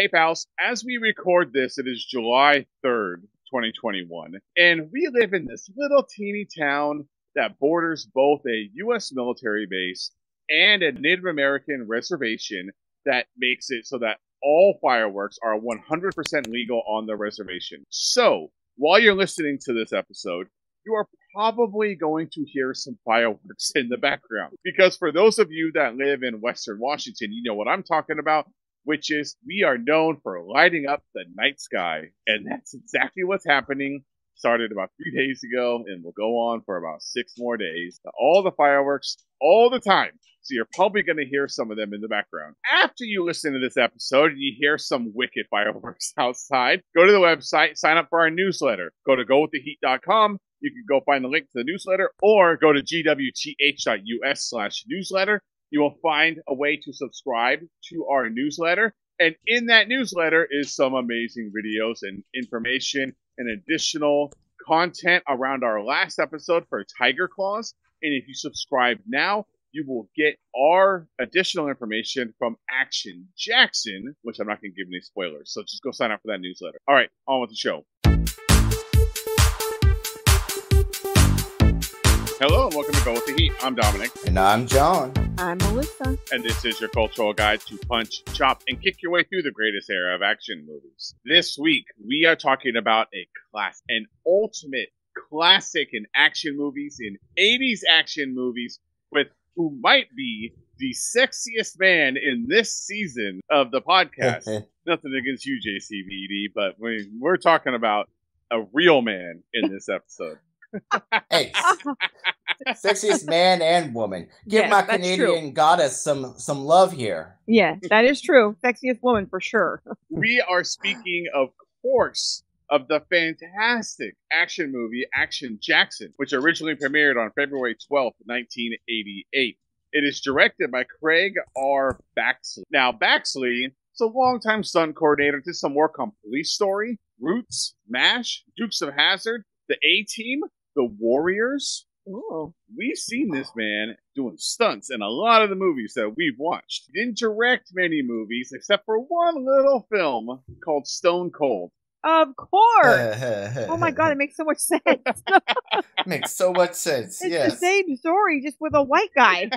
Hey, pals, as we record this, it is July 3rd, 2021, and we live in this little teeny town that borders both a U.S. military base and a Native American reservation that makes it so that all fireworks are 100% legal on the reservation. So, while you're listening to this episode, you are probably going to hear some fireworks in the background. Because for those of you that live in Western Washington, you know what I'm talking about, which is we are known for lighting up the night sky. And that's exactly what's happening. Started about three days ago and will go on for about six more days. All the fireworks, all the time. So you're probably going to hear some of them in the background. After you listen to this episode and you hear some wicked fireworks outside, go to the website, sign up for our newsletter. Go to gowiththeheat.com you can go find the link to the newsletter or go to gwth.us slash newsletter. You will find a way to subscribe to our newsletter. And in that newsletter is some amazing videos and information and additional content around our last episode for Tiger Claws. And if you subscribe now, you will get our additional information from Action Jackson, which I'm not going to give any spoilers. So just go sign up for that newsletter. All right, on with the show. Hello and welcome to Go with the Heat. I'm Dominic. And I'm John. I'm Melissa. And this is your cultural guide to punch, chop, and kick your way through the greatest era of action movies. This week, we are talking about a class, an ultimate classic in action movies, in 80s action movies, with who might be the sexiest man in this season of the podcast. Nothing against you, JCVD, but we're talking about a real man in this episode hey, sexiest man and woman. Give yes, my Canadian true. goddess some some love here. Yeah, that is true. Sexiest woman for sure. we are speaking, of course, of the fantastic action movie Action Jackson, which originally premiered on February 12th, 1988. It is directed by Craig R. Baxley. Now, Baxley is a longtime stunt coordinator, to some work on Police Story, Roots, MASH, Dukes of Hazzard, The A Team, the Warriors. Ooh. We've seen this man doing stunts in a lot of the movies that we've watched. He didn't direct many movies except for one little film called Stone Cold. Of course. oh my god, it makes so much sense. makes so much sense. It's yes. the same story, just with a white guy.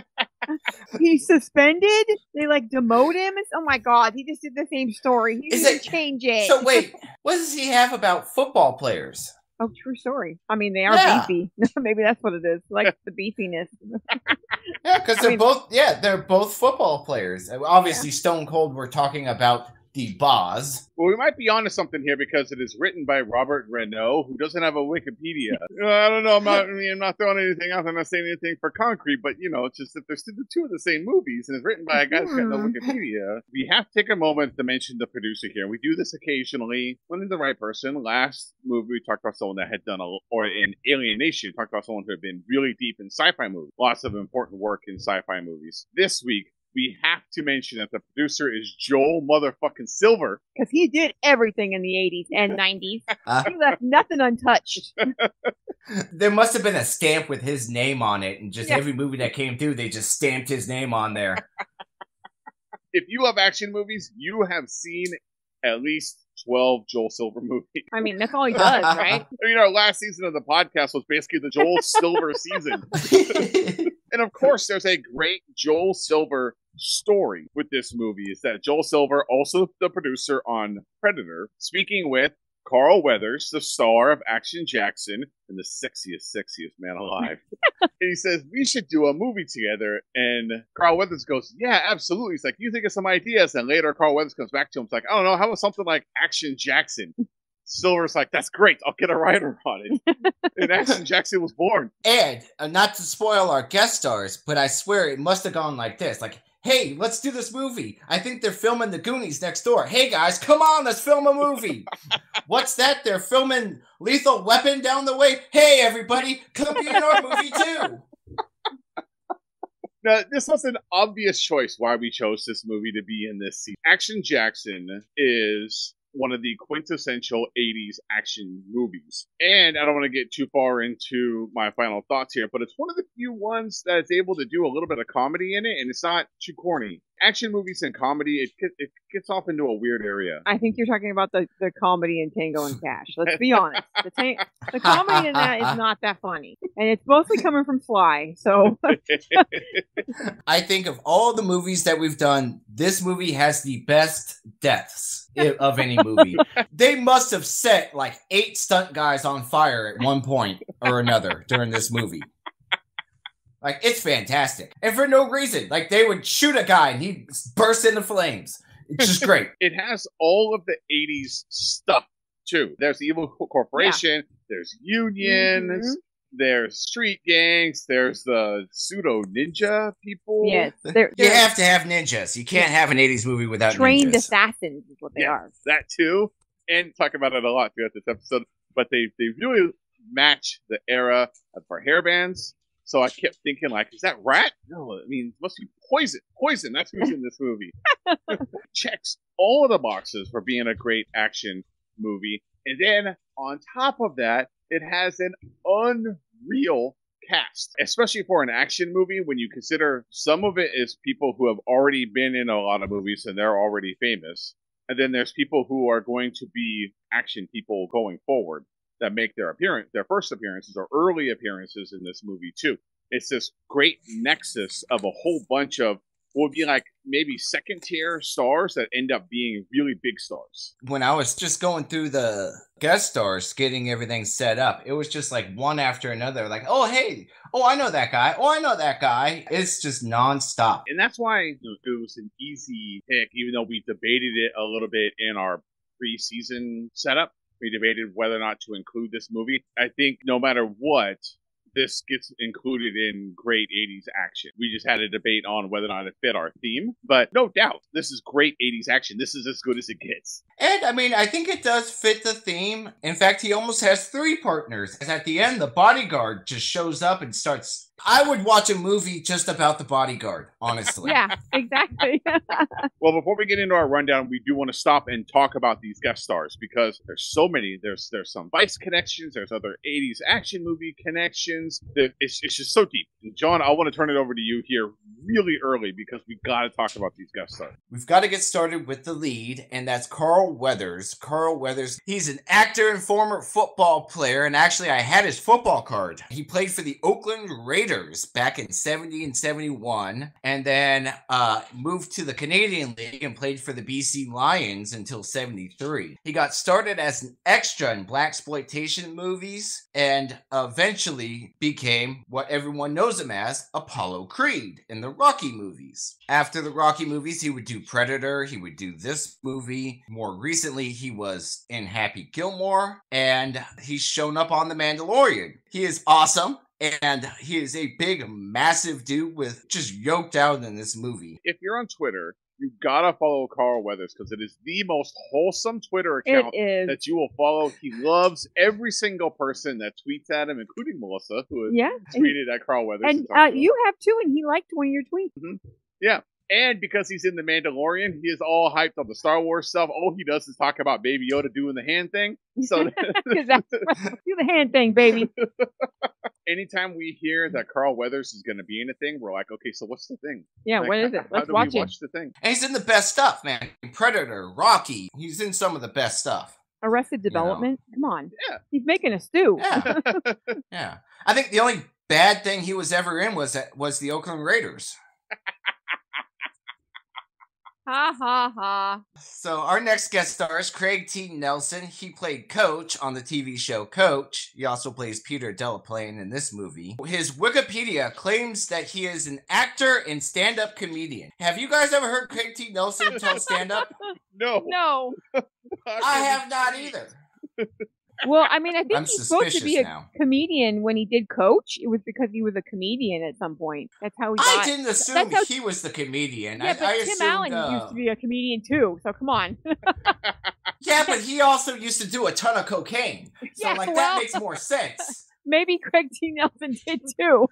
He's suspended. They like demote him. It's, oh my god, he just did the same story. He didn't it, change it. So wait, what does he have about football players? Oh, true story. I mean, they are yeah. beefy. Maybe that's what it is. Like the beefiness. yeah, because they're mean, both. Yeah, they're both football players. Obviously, yeah. Stone Cold. We're talking about the Boz. Well, we might be onto something here because it is written by Robert Reneau, who doesn't have a Wikipedia. I don't know. I'm not. I mean, I'm not throwing anything out. I'm not saying anything for concrete, but you know, it's just that there's the two of the same movies, and it's written by a guy who's got no hmm. Wikipedia. We have to take a moment to mention the producer here. We do this occasionally when it's the right person. Last movie we talked about someone that had done a, or in Alien Nation, talked about someone who had been really deep in sci-fi movies. Lots of important work in sci-fi movies. This week we have to mention that the producer is Joel motherfucking Silver. Because he did everything in the 80s and 90s. Uh, he left nothing untouched. there must have been a stamp with his name on it, and just yeah. every movie that came through, they just stamped his name on there. if you love action movies, you have seen at least 12 Joel Silver movies. I mean, that's all he does, right? I mean, our last season of the podcast was basically the Joel Silver season. and of course, there's a great Joel Silver story with this movie is that Joel Silver, also the producer on Predator, speaking with Carl Weathers, the star of Action Jackson and the sexiest, sexiest man alive. and he says, We should do a movie together. And Carl Weathers goes, Yeah, absolutely. He's like, You think of some ideas. And later, Carl Weathers comes back to him. It's like, I don't know, how about something like Action Jackson? Silver's like, That's great. I'll get a writer on it. and Action Jackson was born. And uh, not to spoil our guest stars, but I swear it must have gone like this. Like, hey, let's do this movie. I think they're filming the Goonies next door. Hey guys, come on, let's film a movie. What's that? They're filming Lethal Weapon down the way. Hey everybody, come be in our movie too. Now, this was an obvious choice why we chose this movie to be in this scene. Action Jackson is one of the quintessential 80s action movies. And I don't want to get too far into my final thoughts here, but it's one of the few ones that's able to do a little bit of comedy in it, and it's not too corny. Action movies and comedy, it, it gets off into a weird area. I think you're talking about the, the comedy in Tango and Cash. Let's be honest. The, ta- the comedy in that is not that funny. And it's mostly coming from Sly. So I think of all the movies that we've done, this movie has the best deaths of any movie. they must have set like eight stunt guys on fire at one point or another during this movie. Like it's fantastic, and for no reason. Like they would shoot a guy and he burst into flames. It's just great. it has all of the '80s stuff too. There's the evil corporation. Yeah. There's unions. Mm-hmm. There's street gangs. There's the pseudo ninja people. Yes, they're, they're, you have to have ninjas. You can't have an '80s movie without trained ninjas. assassins. Is what they yeah, are. That too, and talk about it a lot throughout this episode. But they they really match the era of our hair bands so I kept thinking, like, is that rat? No, I mean, it must be poison. Poison. That's who's in this movie. Checks all of the boxes for being a great action movie. And then on top of that, it has an unreal cast, especially for an action movie when you consider some of it is people who have already been in a lot of movies and they're already famous. And then there's people who are going to be action people going forward that make their appearance, their first appearances or early appearances in this movie too. It's this great nexus of a whole bunch of what would be like maybe second tier stars that end up being really big stars. When I was just going through the guest stars, getting everything set up, it was just like one after another. Like, oh hey, oh I know that guy, oh I know that guy. It's just nonstop, and that's why it was an easy pick, even though we debated it a little bit in our preseason setup we debated whether or not to include this movie. I think no matter what, this gets included in great 80s action. We just had a debate on whether or not it fit our theme, but no doubt, this is great 80s action. This is as good as it gets. And I mean, I think it does fit the theme. In fact, he almost has three partners. At the end, the bodyguard just shows up and starts I would watch a movie just about the bodyguard, honestly. yeah, exactly. well, before we get into our rundown, we do want to stop and talk about these guest stars because there's so many. There's there's some Vice connections. There's other 80s action movie connections. It's, it's just so deep. And John, I want to turn it over to you here really early because we got to talk about these guest stars. We've got to get started with the lead, and that's Carl Weathers. Carl Weathers, he's an actor and former football player, and actually, I had his football card. He played for the Oakland Raiders Raiders back in 70 and 71, and then uh, moved to the Canadian League and played for the BC Lions until 73. He got started as an extra in black exploitation movies and eventually became what everyone knows him as Apollo Creed in the Rocky movies. After the Rocky movies, he would do Predator, he would do this movie. More recently, he was in Happy Gilmore, and he's shown up on The Mandalorian. He is awesome and he is a big, massive dude with just yoked out in this movie. If you're on Twitter, you gotta follow Carl Weathers because it is the most wholesome Twitter account that you will follow. He loves every single person that tweets at him, including Melissa, who has yeah, tweeted at Carl Weathers. And uh, you have too, and he liked one of your tweets. Mm-hmm. Yeah, and because he's in the Mandalorian, he is all hyped on the Star Wars stuff. All he does is talk about Baby Yoda doing the hand thing. So do the hand thing, baby. Anytime we hear that Carl Weathers is going to be in a thing, we're like, okay, so what's the thing? Yeah, like, what is it? Let's watch it. Watch the thing. And he's in the best stuff, man. Predator, Rocky. He's in some of the best stuff. Arrested Development. You know? Come on. Yeah. He's making a stew. Yeah. yeah. I think the only bad thing he was ever in was that was the Oakland Raiders. Ha ha ha. So our next guest star is Craig T. Nelson. He played Coach on the TV show Coach. He also plays Peter Delaplane in this movie. His Wikipedia claims that he is an actor and stand-up comedian. Have you guys ever heard Craig T. Nelson tell stand-up? no. No. I have not either. Well, I mean, I think I'm he's supposed to be a now. comedian when he did Coach. It was because he was a comedian at some point. That's how he got. I didn't assume how, he was the comedian. Yeah, I, but I Tim assumed, Allen uh, used to be a comedian too. So come on. yeah, but he also used to do a ton of cocaine. So Yeah, like well- that makes more sense. Maybe Craig T. Nelson did too.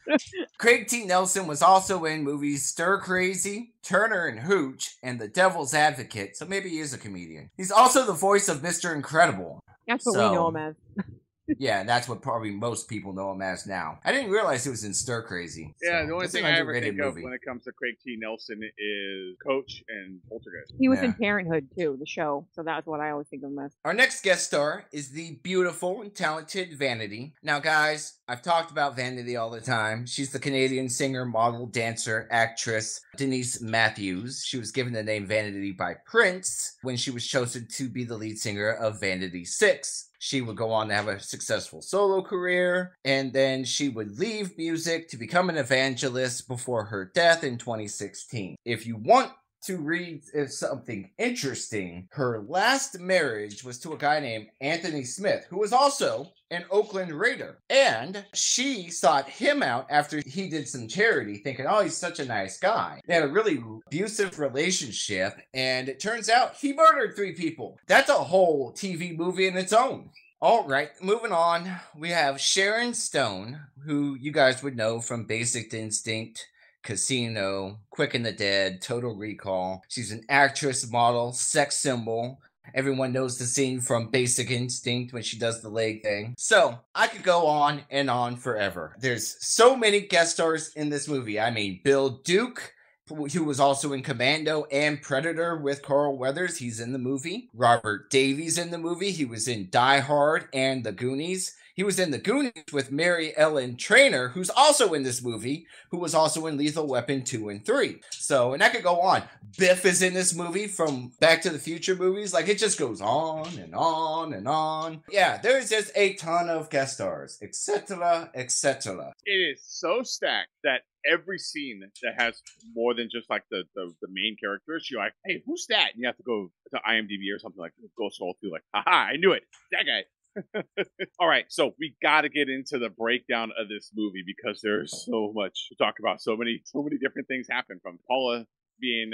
Craig T. Nelson was also in movies Stir Crazy, Turner and Hooch, and The Devil's Advocate, so maybe he is a comedian. He's also the voice of Mr. Incredible. That's what So- we know him as. Yeah, that's what probably most people know him as now. I didn't realize he was in Stir Crazy. Yeah, so the only that's thing I ever underrated think of movie. when it comes to Craig T. Nelson is Coach and Poltergeist. He was in Parenthood too, the show. So that's what I always think of him as. Our next guest star is the beautiful and talented Vanity. Now, guys, I've talked about Vanity all the time. She's the Canadian singer, model, dancer, actress Denise Matthews. She was given the name Vanity by Prince when she was chosen to be the lead singer of Vanity Six. She would go on to have a successful solo career, and then she would leave music to become an evangelist before her death in 2016. If you want to read something interesting. Her last marriage was to a guy named Anthony Smith, who was also an Oakland Raider. And she sought him out after he did some charity, thinking, oh, he's such a nice guy. They had a really abusive relationship, and it turns out he murdered three people. That's a whole TV movie in its own. All right, moving on. We have Sharon Stone, who you guys would know from Basic Instinct, Casino, Quick and the Dead, Total Recall. She's an actress, model, sex symbol. Everyone knows the scene from Basic Instinct when she does the leg thing. So I could go on and on forever. There's so many guest stars in this movie. I mean, Bill Duke, who was also in Commando and Predator with Carl Weathers. He's in the movie. Robert Davi's in the movie. He was in Die Hard and The Goonies. He was in The Goonies with Mary Ellen Trainor, who's also in this movie, who was also in Lethal Weapon 2 and 3. So, and I could go on. Biff is in this movie from Back to the Future movies. Like, it just goes on and on and on. Yeah, there's just a ton of guest stars, etc., etc. It is so stacked that every scene that has more than just like the, the, the main characters, you're like, hey, who's that? And you have to go to IMDb or something like go scroll through like, haha, I knew it. That guy. All right, so we got to get into the breakdown of this movie because there's so much to talk about. So many, so many different things happen from Paula being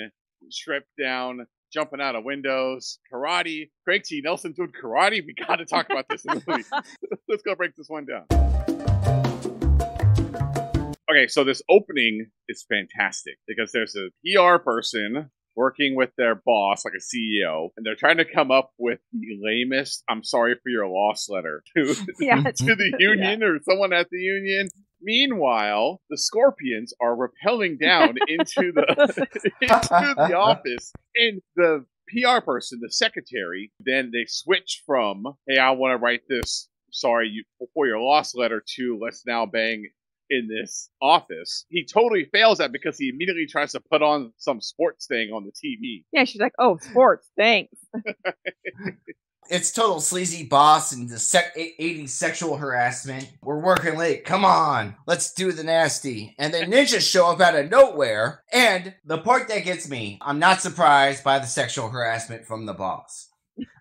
stripped down, jumping out of windows, karate, Craig T. Nelson doing karate. We got to talk about this movie. Let's go break this one down. Okay, so this opening is fantastic because there's a PR person working with their boss, like a CEO, and they're trying to come up with the lamest "I'm sorry for your loss" letter to, yeah. to the union or someone at the union. Meanwhile, the Scorpions are rappelling down into the into the office, and the PR person, the secretary, then they switch from "Hey, I want to write this sorry you for your loss letter" to "Let's now bang." In this office, he totally fails at because he immediately tries to put on some sports thing on the TV. Yeah, she's like, oh, sports, thanks. It's total sleazy boss and the sec- 80s sexual harassment. We're working late. Come on. Let's do the nasty. And then ninjas show up out of nowhere. And the part that gets me, I'm not surprised by the sexual harassment from the boss.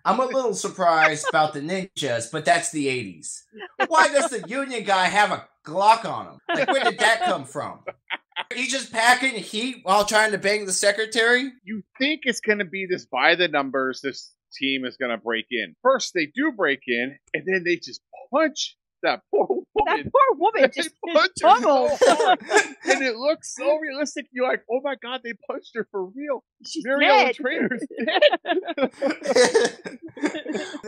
I'm a little surprised about the ninjas, but that's the 80s. Why does the union guy have a Glock on him? Like, where did that come from? He's just packing heat while trying to bang the secretary? you think it's going to be this by the numbers, this team is going to break in. First, they do break in, and then they just punch that poor woman. That woman. poor woman just punch her so hard, and it looks so realistic. You're like, oh my god, they punched her for real. She's Mary Ellen dead. Trainor's dead.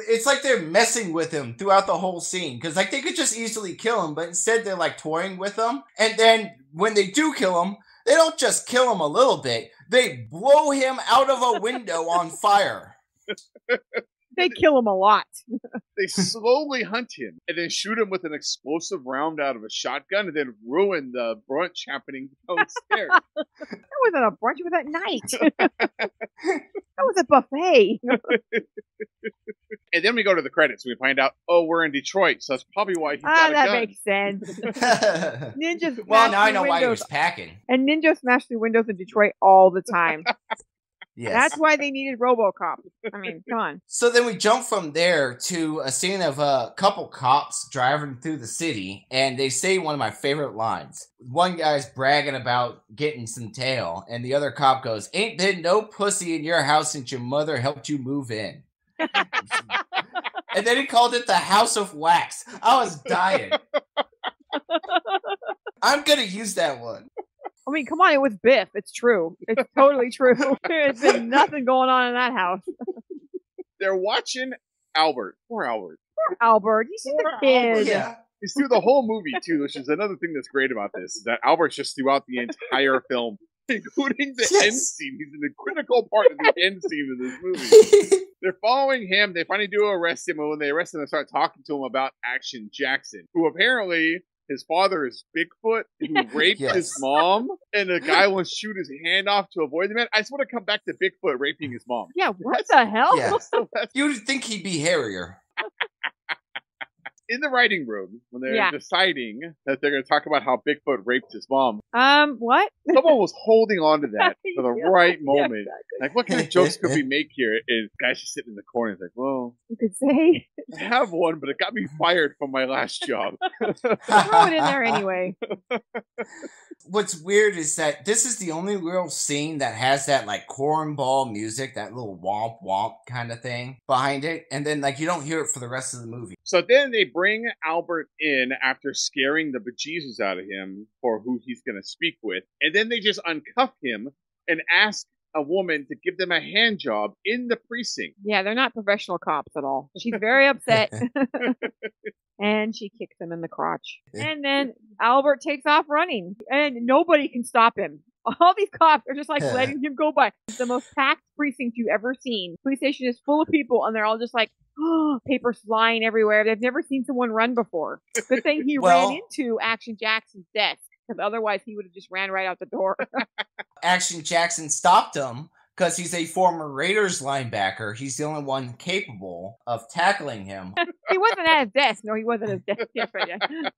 it's like they're messing with him throughout the whole scene because like they could just easily kill him but instead they're like toying with him and then when they do kill him they don't just kill him a little bit they blow him out of a window on fire they kill him a lot. they slowly hunt him and then shoot him with an explosive round out of a shotgun, and then ruin the brunch happening downstairs. That wasn't a brunch, it was at night. that was a buffet. and then we go to the credits. and We find out, oh, we're in Detroit, so that's probably why he's ah, got a that gun. makes sense. Ninjas well smash now i through know why he windows. was packing And ninjas smash through windows in Detroit all the time. Yes That's why they needed RoboCop. I mean, come on. So then we jump from there to a scene of a couple cops driving through the city, and they say one of my favorite lines. One guy's bragging about getting some tail, and the other cop goes, Ain't been no pussy in your house since your mother helped you move in. and then he called it the House of Wax. I was dying. I'm gonna use that one. I mean, come on, it was Biff. It's true. It's totally true. There's been nothing going on in that house. They're watching Albert. Poor Albert. Albert, he's just Poor a kid. Yeah. He's through the whole movie too, which is another thing that's great about this. is That Albert's just throughout the entire film, including the end scene. He's in the critical part of the end scene of this movie. They're following him. They finally do arrest him, and when they arrest him, they start talking to him about Action Jackson, who apparently his father is Bigfoot, who raped Yes. his mom, and the guy wants to shoot his hand off to avoid the man. I just want to come back to Bigfoot raping his mom. Yeah, what the hell? Yeah. You'd think he'd be hairier. In the writing room when they're Yeah. deciding that they're going to talk about how Bigfoot raped his mom. Um, what? Someone was holding on to that for the Yeah. right Yeah, moment. exactly. Like, what kind of jokes could we make here? And guy's just sitting in the corner. He's like, well, You could say I have one, but it got me fired from my last job. throw it in there anyway. What's weird is that this is the only real scene that has that like cornball music, that little womp womp kind of thing behind it, and then like you don't hear it for the rest of the movie. So then they bring Albert in after scaring the bejesus out of him for who he's going to speak with. And then they just uncuff him and ask a woman to give them a hand job in the precinct. Yeah, they're not professional cops at all. She's very upset. and she kicks him in the crotch. And then Albert takes off running, and nobody can stop him. All these cops are just like letting him go by. It's the most packed precinct you've ever seen. Police station is full of people, and they're all just like, oh, papers flying everywhere. They've never seen someone run before. Good thing he Well- ran into Action Jackson's desk, because otherwise he would have just ran right out the door. Action Jackson stopped him because he's a former Raiders linebacker. He's the only one capable of tackling him. he wasn't at his desk. No, he wasn't at his desk. Yes, right, yeah.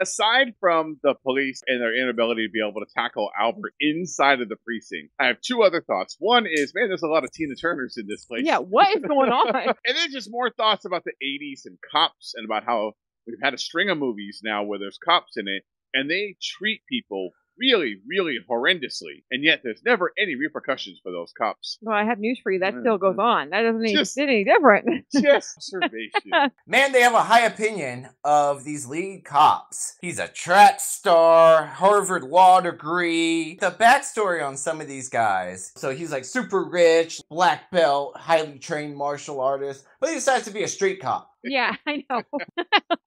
Aside from the police and their inability to be able to tackle Albert inside of the precinct, I have two other thoughts. One is, man, there's a lot of Tina Turners in this place. yeah, what is going on? and then just more thoughts about the 80s and cops and about how we've had a string of movies now where there's cops in it and they treat people really, really horrendously. And yet there's never any repercussions for those cops. Well, I have news for you. That still goes on. That doesn't Just- make any different. Just observation. Man, they have a high opinion of these lead cops. He's a track star, Harvard law degree. The backstory on some of these guys. So he's like super rich, black belt, highly trained martial artist, but he decides to be a street cop. yeah, I know.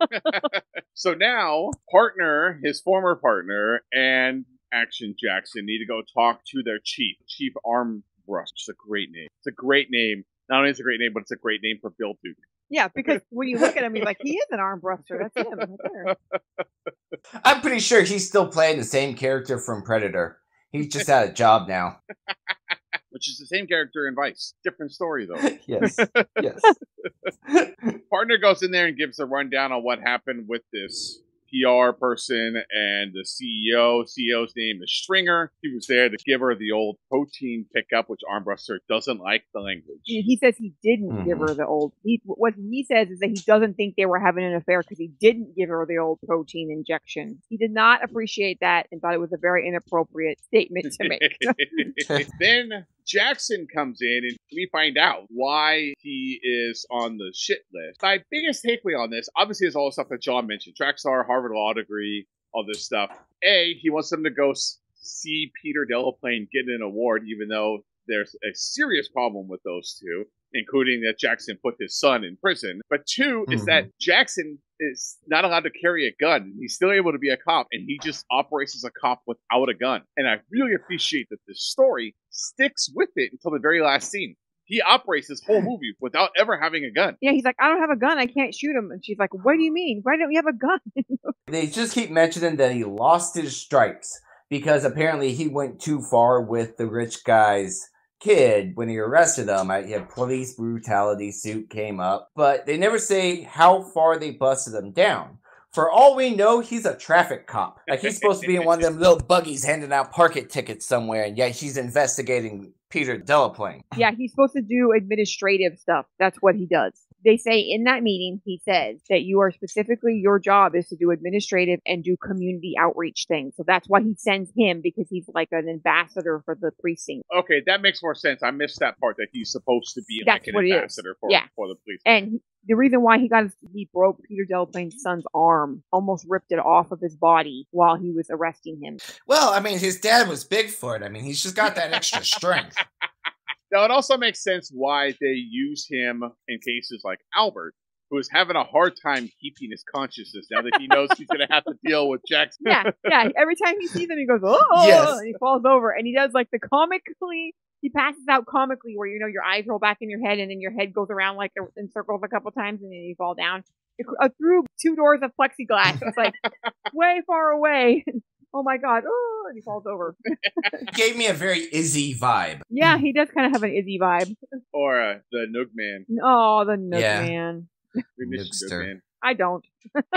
so now, partner, his former partner, and Action Jackson need to go talk to their chief, Chief Armbrush. It's a great name. It's a great name. Not only is it a great name, but it's a great name for Bill Duke. Yeah, because when you look at him, he's like, he is an arm bruster. That's him. right there. I'm pretty sure he's still playing the same character from Predator. He's just out of job now. Which is the same character in Vice. Different story, though. Yes. Yes. partner goes in there and gives a rundown on what happened with this PR person and the CEO. CEO's name is Stringer. He was there to give her the old protein pickup, which Armbruster doesn't like the language. He says he didn't give mm-hmm. her the old. He, what he says is that he doesn't think they were having an affair because he didn't give her the old protein injection. He did not appreciate that and thought it was a very inappropriate statement to make. then Jackson comes in and we find out why he is on the shit list. My biggest takeaway on this, obviously, is all the stuff that John mentioned track star, Harvard Law degree, all this stuff. A, he wants them to go see Peter Delaplane get an award, even though there's a serious problem with those two, including that Jackson put his son in prison. But 2 is Mhm. that Jackson is not allowed to carry a gun. He's still able to be a cop, and he just operates as a cop without a gun. And I really appreciate that this story sticks with it until the very last scene. He operates this whole movie without ever having a gun. Yeah, he's like, I don't have a gun. I can't shoot him. And she's like, What do you mean? Why don't you have a gun? They just keep mentioning that he lost his stripes because apparently he went too far with the rich guy's kid when he arrested. A a police brutality suit came up, but they never say how far they busted him down. For all we know, he's a traffic cop. Like he's supposed to be in one of them little buggies handing out parking tickets somewhere, and yet he's investigating Peter Delaplane. yeah, he's supposed to do administrative stuff. That's what he does. They say in that meeting, he says that you are specifically, your job is to do administrative and do community outreach things. So that's why he sends him because he's like an ambassador for the precinct. Okay, that makes more sense. I missed that part that he's supposed to be That's like an ambassador for, Yeah. for the police. And the reason why he got his, he broke Peter Delaplane's son's arm, almost ripped it off of his body while he was arresting him. Well, I mean, his dad was Bigfoot. I mean, he's just got that extra strength. Now, it also makes sense why they use him in cases like Albert, who is having a hard time keeping his consciousness now that he knows he's going to have to deal with Jackson. Yeah, yeah. Every time he sees him, he goes, "Oh!" Yes. and he falls over, and he does like the comically. He passes out comically, where you know your eyes roll back in your head, and then your head goes around like in circles a couple times, and then you fall down uh, through two doors of plexiglass. It's like way far away. Oh my god! Oh, and he falls over. Gave me a very Izzy vibe. Yeah, he does kind of have an Izzy vibe. Or uh, the Nook Man. Oh, the Nook Yeah. Man. We miss you, Nook Nookster. Man. I don't.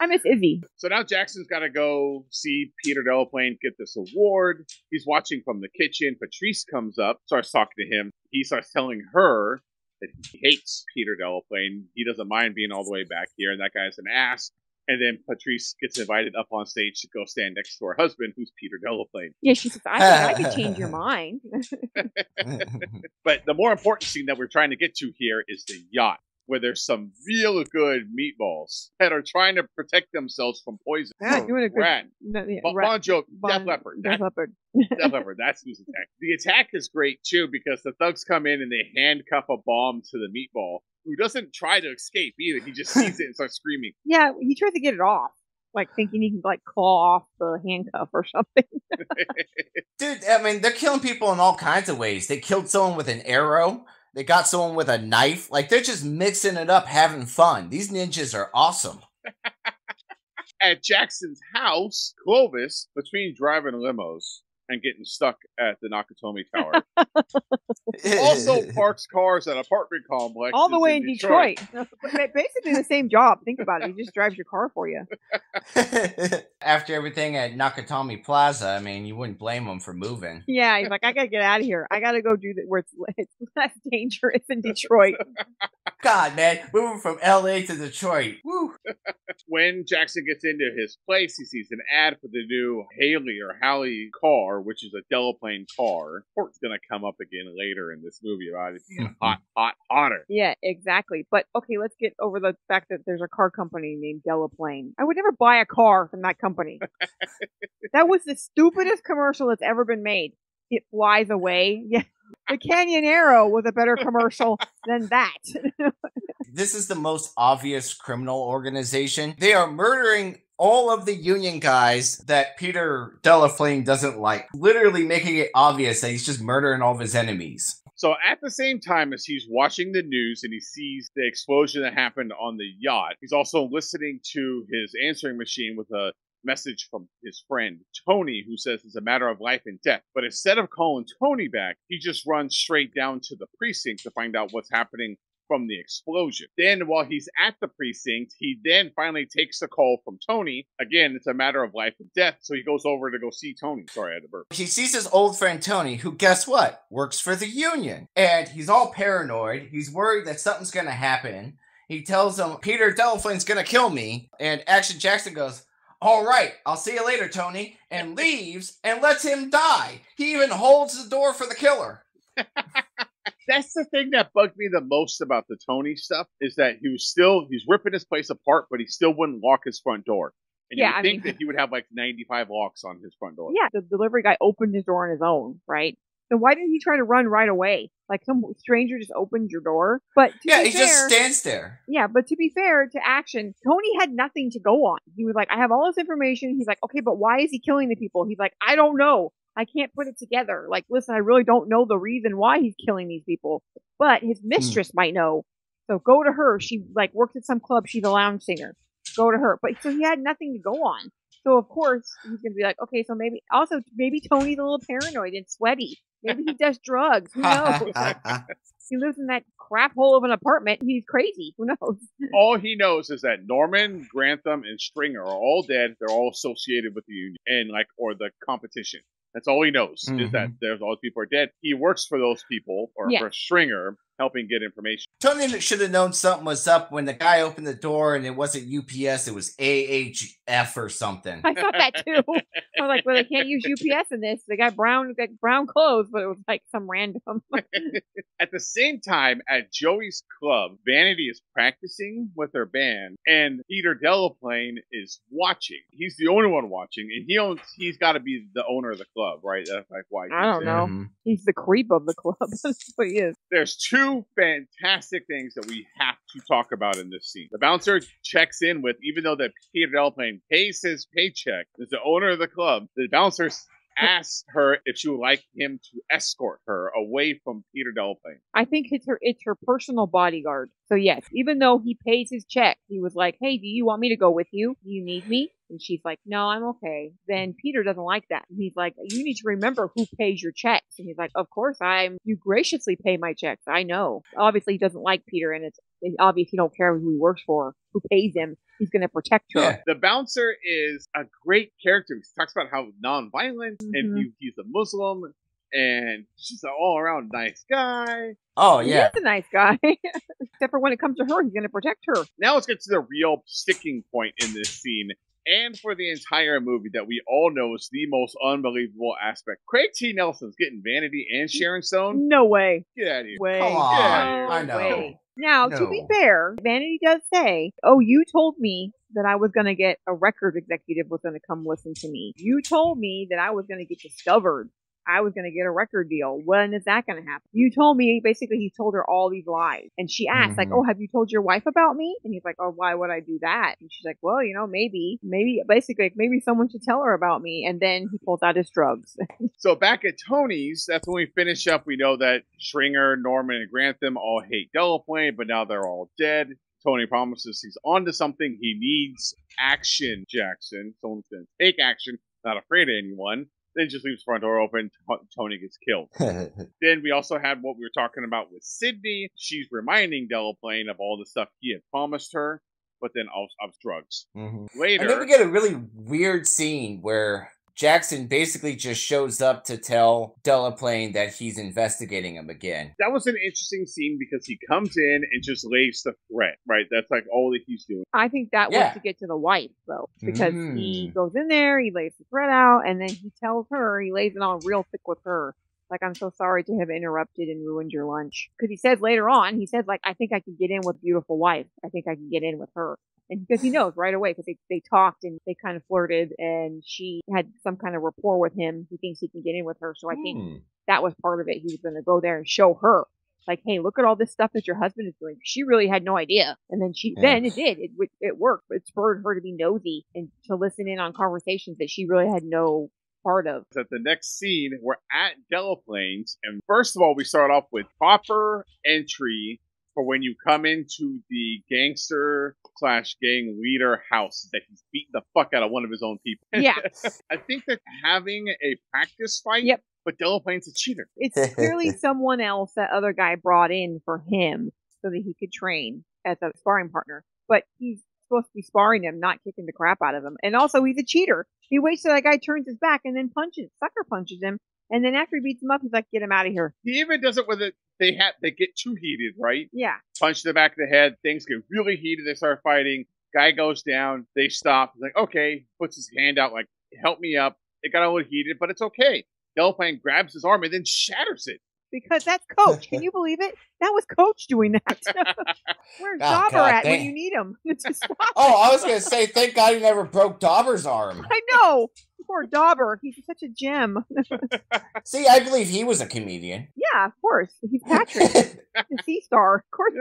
I miss Izzy. So now Jackson's got to go see Peter Delaplane get this award. He's watching from the kitchen. Patrice comes up, starts talking to him. He starts telling her that he hates Peter Delaplane. He doesn't mind being all the way back here, and that guy's an ass. And then Patrice gets invited up on stage to go stand next to her husband, who's Peter Delaplane. Yeah, she says, I, I could change your mind. But the more important scene that we're trying to get to here is the yacht, where there's some real good meatballs that are trying to protect themselves from poison. Yeah, oh, doing a good- Rat. No, yeah, Bon, right. Bon Jovi, Def Bon- Leppard. Def That- Leppard. Def Leppard. That's who's attacked. The attack is great too because the thugs come in and they handcuff a bomb to the meatball, who doesn't try to escape either. He just sees it and starts screaming. Yeah, he tries to get it off, like thinking he can like claw off the handcuff or something. Dude, I mean, they're killing people in all kinds of ways. They killed someone with an arrow. They got someone with a knife. Like they're just mixing it up, having fun. These ninjas are awesome. At Jackson's house, Clovis, between driving limos and getting stuck at the Nakatomi Tower, also parks cars at apartment complex All the way in Detroit. Ba- Basically the same job. Think about it. He just drives your car for you. After everything at Nakatomi Plaza, I mean, you wouldn't blame him for moving. Yeah, he's like, I gotta get out of here. I gotta go do that where it's, it's less dangerous in Detroit. God, man, moving from LA to Detroit. Woo. When Jackson gets into his place, he sees an ad for the new Haley or Halley car, which is a Delaplane car. Port's gonna come up again later in this movie about it being hot, hot, hotter. Yeah, exactly. But okay, let's get over the fact that there's a car company named Delaplane. I would never buy a car from that company. that was the stupidest commercial that's ever been made. It flies away. Yeah. The Canyon Arrow was a better commercial than that. This is the most obvious criminal organization. They are murdering all of the union guys that Peter Delaflame doesn't like, literally making it obvious that he's just murdering all of his enemies. So at the same time as he's watching the news and he sees the explosion that happened on the yacht, he's also listening to his answering machine with a message from his friend Tony, who says it's a matter of life and death. But instead of calling Tony back, he just runs straight down to the precinct to find out what's happening from the explosion. Then, while he's at the precinct, he then finally takes a call from Tony. Again, it's a matter of life and death, so he goes over to go see Tony. Sorry, I had to burp. He sees his old friend Tony, who, guess what, works for the union. And he's all paranoid. He's worried that something's going to happen. He tells him, Peter Delaflame's going to kill me. And Action Jackson goes, all right, I'll see you later, Tony, and leaves and lets him die. He even holds the door for the killer. That's the thing that bugged me the most about the Tony stuff is that he was still he's ripping his place apart, but he still wouldn't lock his front door. And Yeah, you I would think mean- that he would have like 95 locks on his front door. yeah, the delivery guy opened his door on his own, right? So why didn't he try to run right away? Like some stranger just opened your door. But to Yeah, be he fair, just stands there. Yeah, but to be fair to Action, Tony had nothing to go on. He was like, I have all this information. He's like, okay, but why is he killing the people? He's like, I don't know. I can't put it together. Like, listen, I really don't know the reason why he's killing these people, but his hmm. mistress might know. So go to her. She like works at some club. She's a lounge singer. Go to her. But so he had nothing to go on. So of course he's gonna be like, okay, so maybe also maybe Tony's a little paranoid and sweaty. Maybe he does drugs. Who knows? he lives in that crap hole of an apartment. He's crazy. Who knows? All he knows is that Norman, Grantham, and Stringer are all dead. They're all associated with the union and like or the competition. That's all he knows is that mm-hmm. there's all these people are dead. He works for those people or Yeah. for Stringer, helping get information. Tony should have known something was up when the guy opened the door and it wasn't UPS, it was AHF or something. I thought that too. I was like, well, they can't use UPS in this. They got brown, got brown clothes, but it was like some random. At the same time, at Joey's club, Vanity is practicing with her band, and Peter Delaplane is watching. He's the only one watching, and he owns. He's got to be the owner of the club, right? That's like why. I don't know. there. Mhm. He's the creep of the club. That's what he is. There's two fantastic things that we have to talk about in this scene. The bouncer checks in with, even though that Peter Delaplane pays his paycheck, as the owner of the club, the bouncer asks her if she would like him to escort her away from Peter Delaplane. I think it's her it's her personal bodyguard. So yes, even though he pays his check, he was like, Hey, do you want me to go with you? Do you need me? And she's like, No, I'm okay. Then Peter doesn't like that. And he's like, You need to remember who pays your checks. And he's like, Of course I'm you graciously pay my checks. I know. Obviously he doesn't like Peter and it's it's obvious he don't care who he works for, who pays him. He's gonna protect her. Yeah. The bouncer is a great character. He talks about how nonviolent and Mhm. he, he's a Muslim and she's an all around nice guy. Oh yeah. he's a nice guy. Except for when it comes to her, he's gonna protect her. Now let's get to the real sticking point in this scene and for the entire movie that we all know is the most unbelievable aspect. Craig T. Nelson's getting Vanity and Sharon Stone. No way. Get out of here. Way. Come on. Yeah. I know. way. Now, to be fair, Vanity does say, "Oh, you told me that I was going to get a record executive was going to come listen to me. You told me that I was going to get discovered. I was going to get a record deal. When is that going to happen? You told me basically he told her all these lies. And she asked like, Mhm. "Oh, have you told your wife about me?" And he's like, "Oh, why would I do that?" And she's like, "Well, you know, maybe, maybe basically like, maybe someone should tell her about me." And then he pulls out his drugs. So back at Tony's, that's when we finish up. We know that Stringer, Norman, and Grantham all hate Delaplane, but now they're all dead. Tony promises he's onto something. He needs action, Jackson. Someone's going to take action, not afraid of anyone. Then just leaves the front door open. T- Tony gets killed. Then we also had what we were talking about with Sydney. She's reminding Delaplane of all the stuff he had promised her, but then also of drugs. Mhm. Later, And then we get a really weird scene where Jackson basically just shows up to tell Delaplane that he's investigating him again. that was an interesting scene because he comes in and just lays the threat, right? That's like all that he's doing. I think that Yeah. was to get to the wife, though, because he Mm. goes in there, he lays the threat out, and then he tells her, he lays it on real thick with her. Like, I'm so sorry to have interrupted and ruined your lunch. Because he says later on, he says, like, I think I could get in with beautiful wife. I think I can get in with her. And because he knows right away, because they, they talked and they kind of flirted, and she had some kind of rapport with him. He thinks he can get in with her. So I think Hmm. that was part of it. He was going to go there and show her, like, hey, look at all this stuff that your husband is doing. She really had no idea, and then she Yeah. then it did. It it worked. It spurred her to be nosy and to listen in on conversations that she really had no part of. At the next scene, we're at Delaplane's, and first of all, we start off with proper entry for when you come into the gangster slash gang leader house that he's beating the fuck out of one of his own people. Yeah, I think that having a practice fight, Yep. but Delaplane's a cheater. it's clearly someone else that other guy brought in for him so that he could train as a sparring partner, but he's supposed to be sparring him, not kicking the crap out of him. And also, he's a cheater. He waits till that guy turns his back and then punches, sucker punches him. And then after he beats him up, he's like, "Get him out of here." He even does it with it. They have they get too heated, right? Yeah, punch to the back of the head. Things get really heated. They start fighting. Guy goes down. They stop. He's like, okay. Puts his hand out, like, help me up. It got a little heated, but it's okay. Delphine grabs his arm and then shatters it. because that's Coach. Can you believe it? That was Coach doing that. Where's Oh, Dauber God, at when you need him? Oh, I was gonna say, thank God he never broke Dauber's arm. I know. Poor Dauber. He's such a gem. See, I believe he was a comedian. yeah, of course. He's Patrick, the sea star. Of course.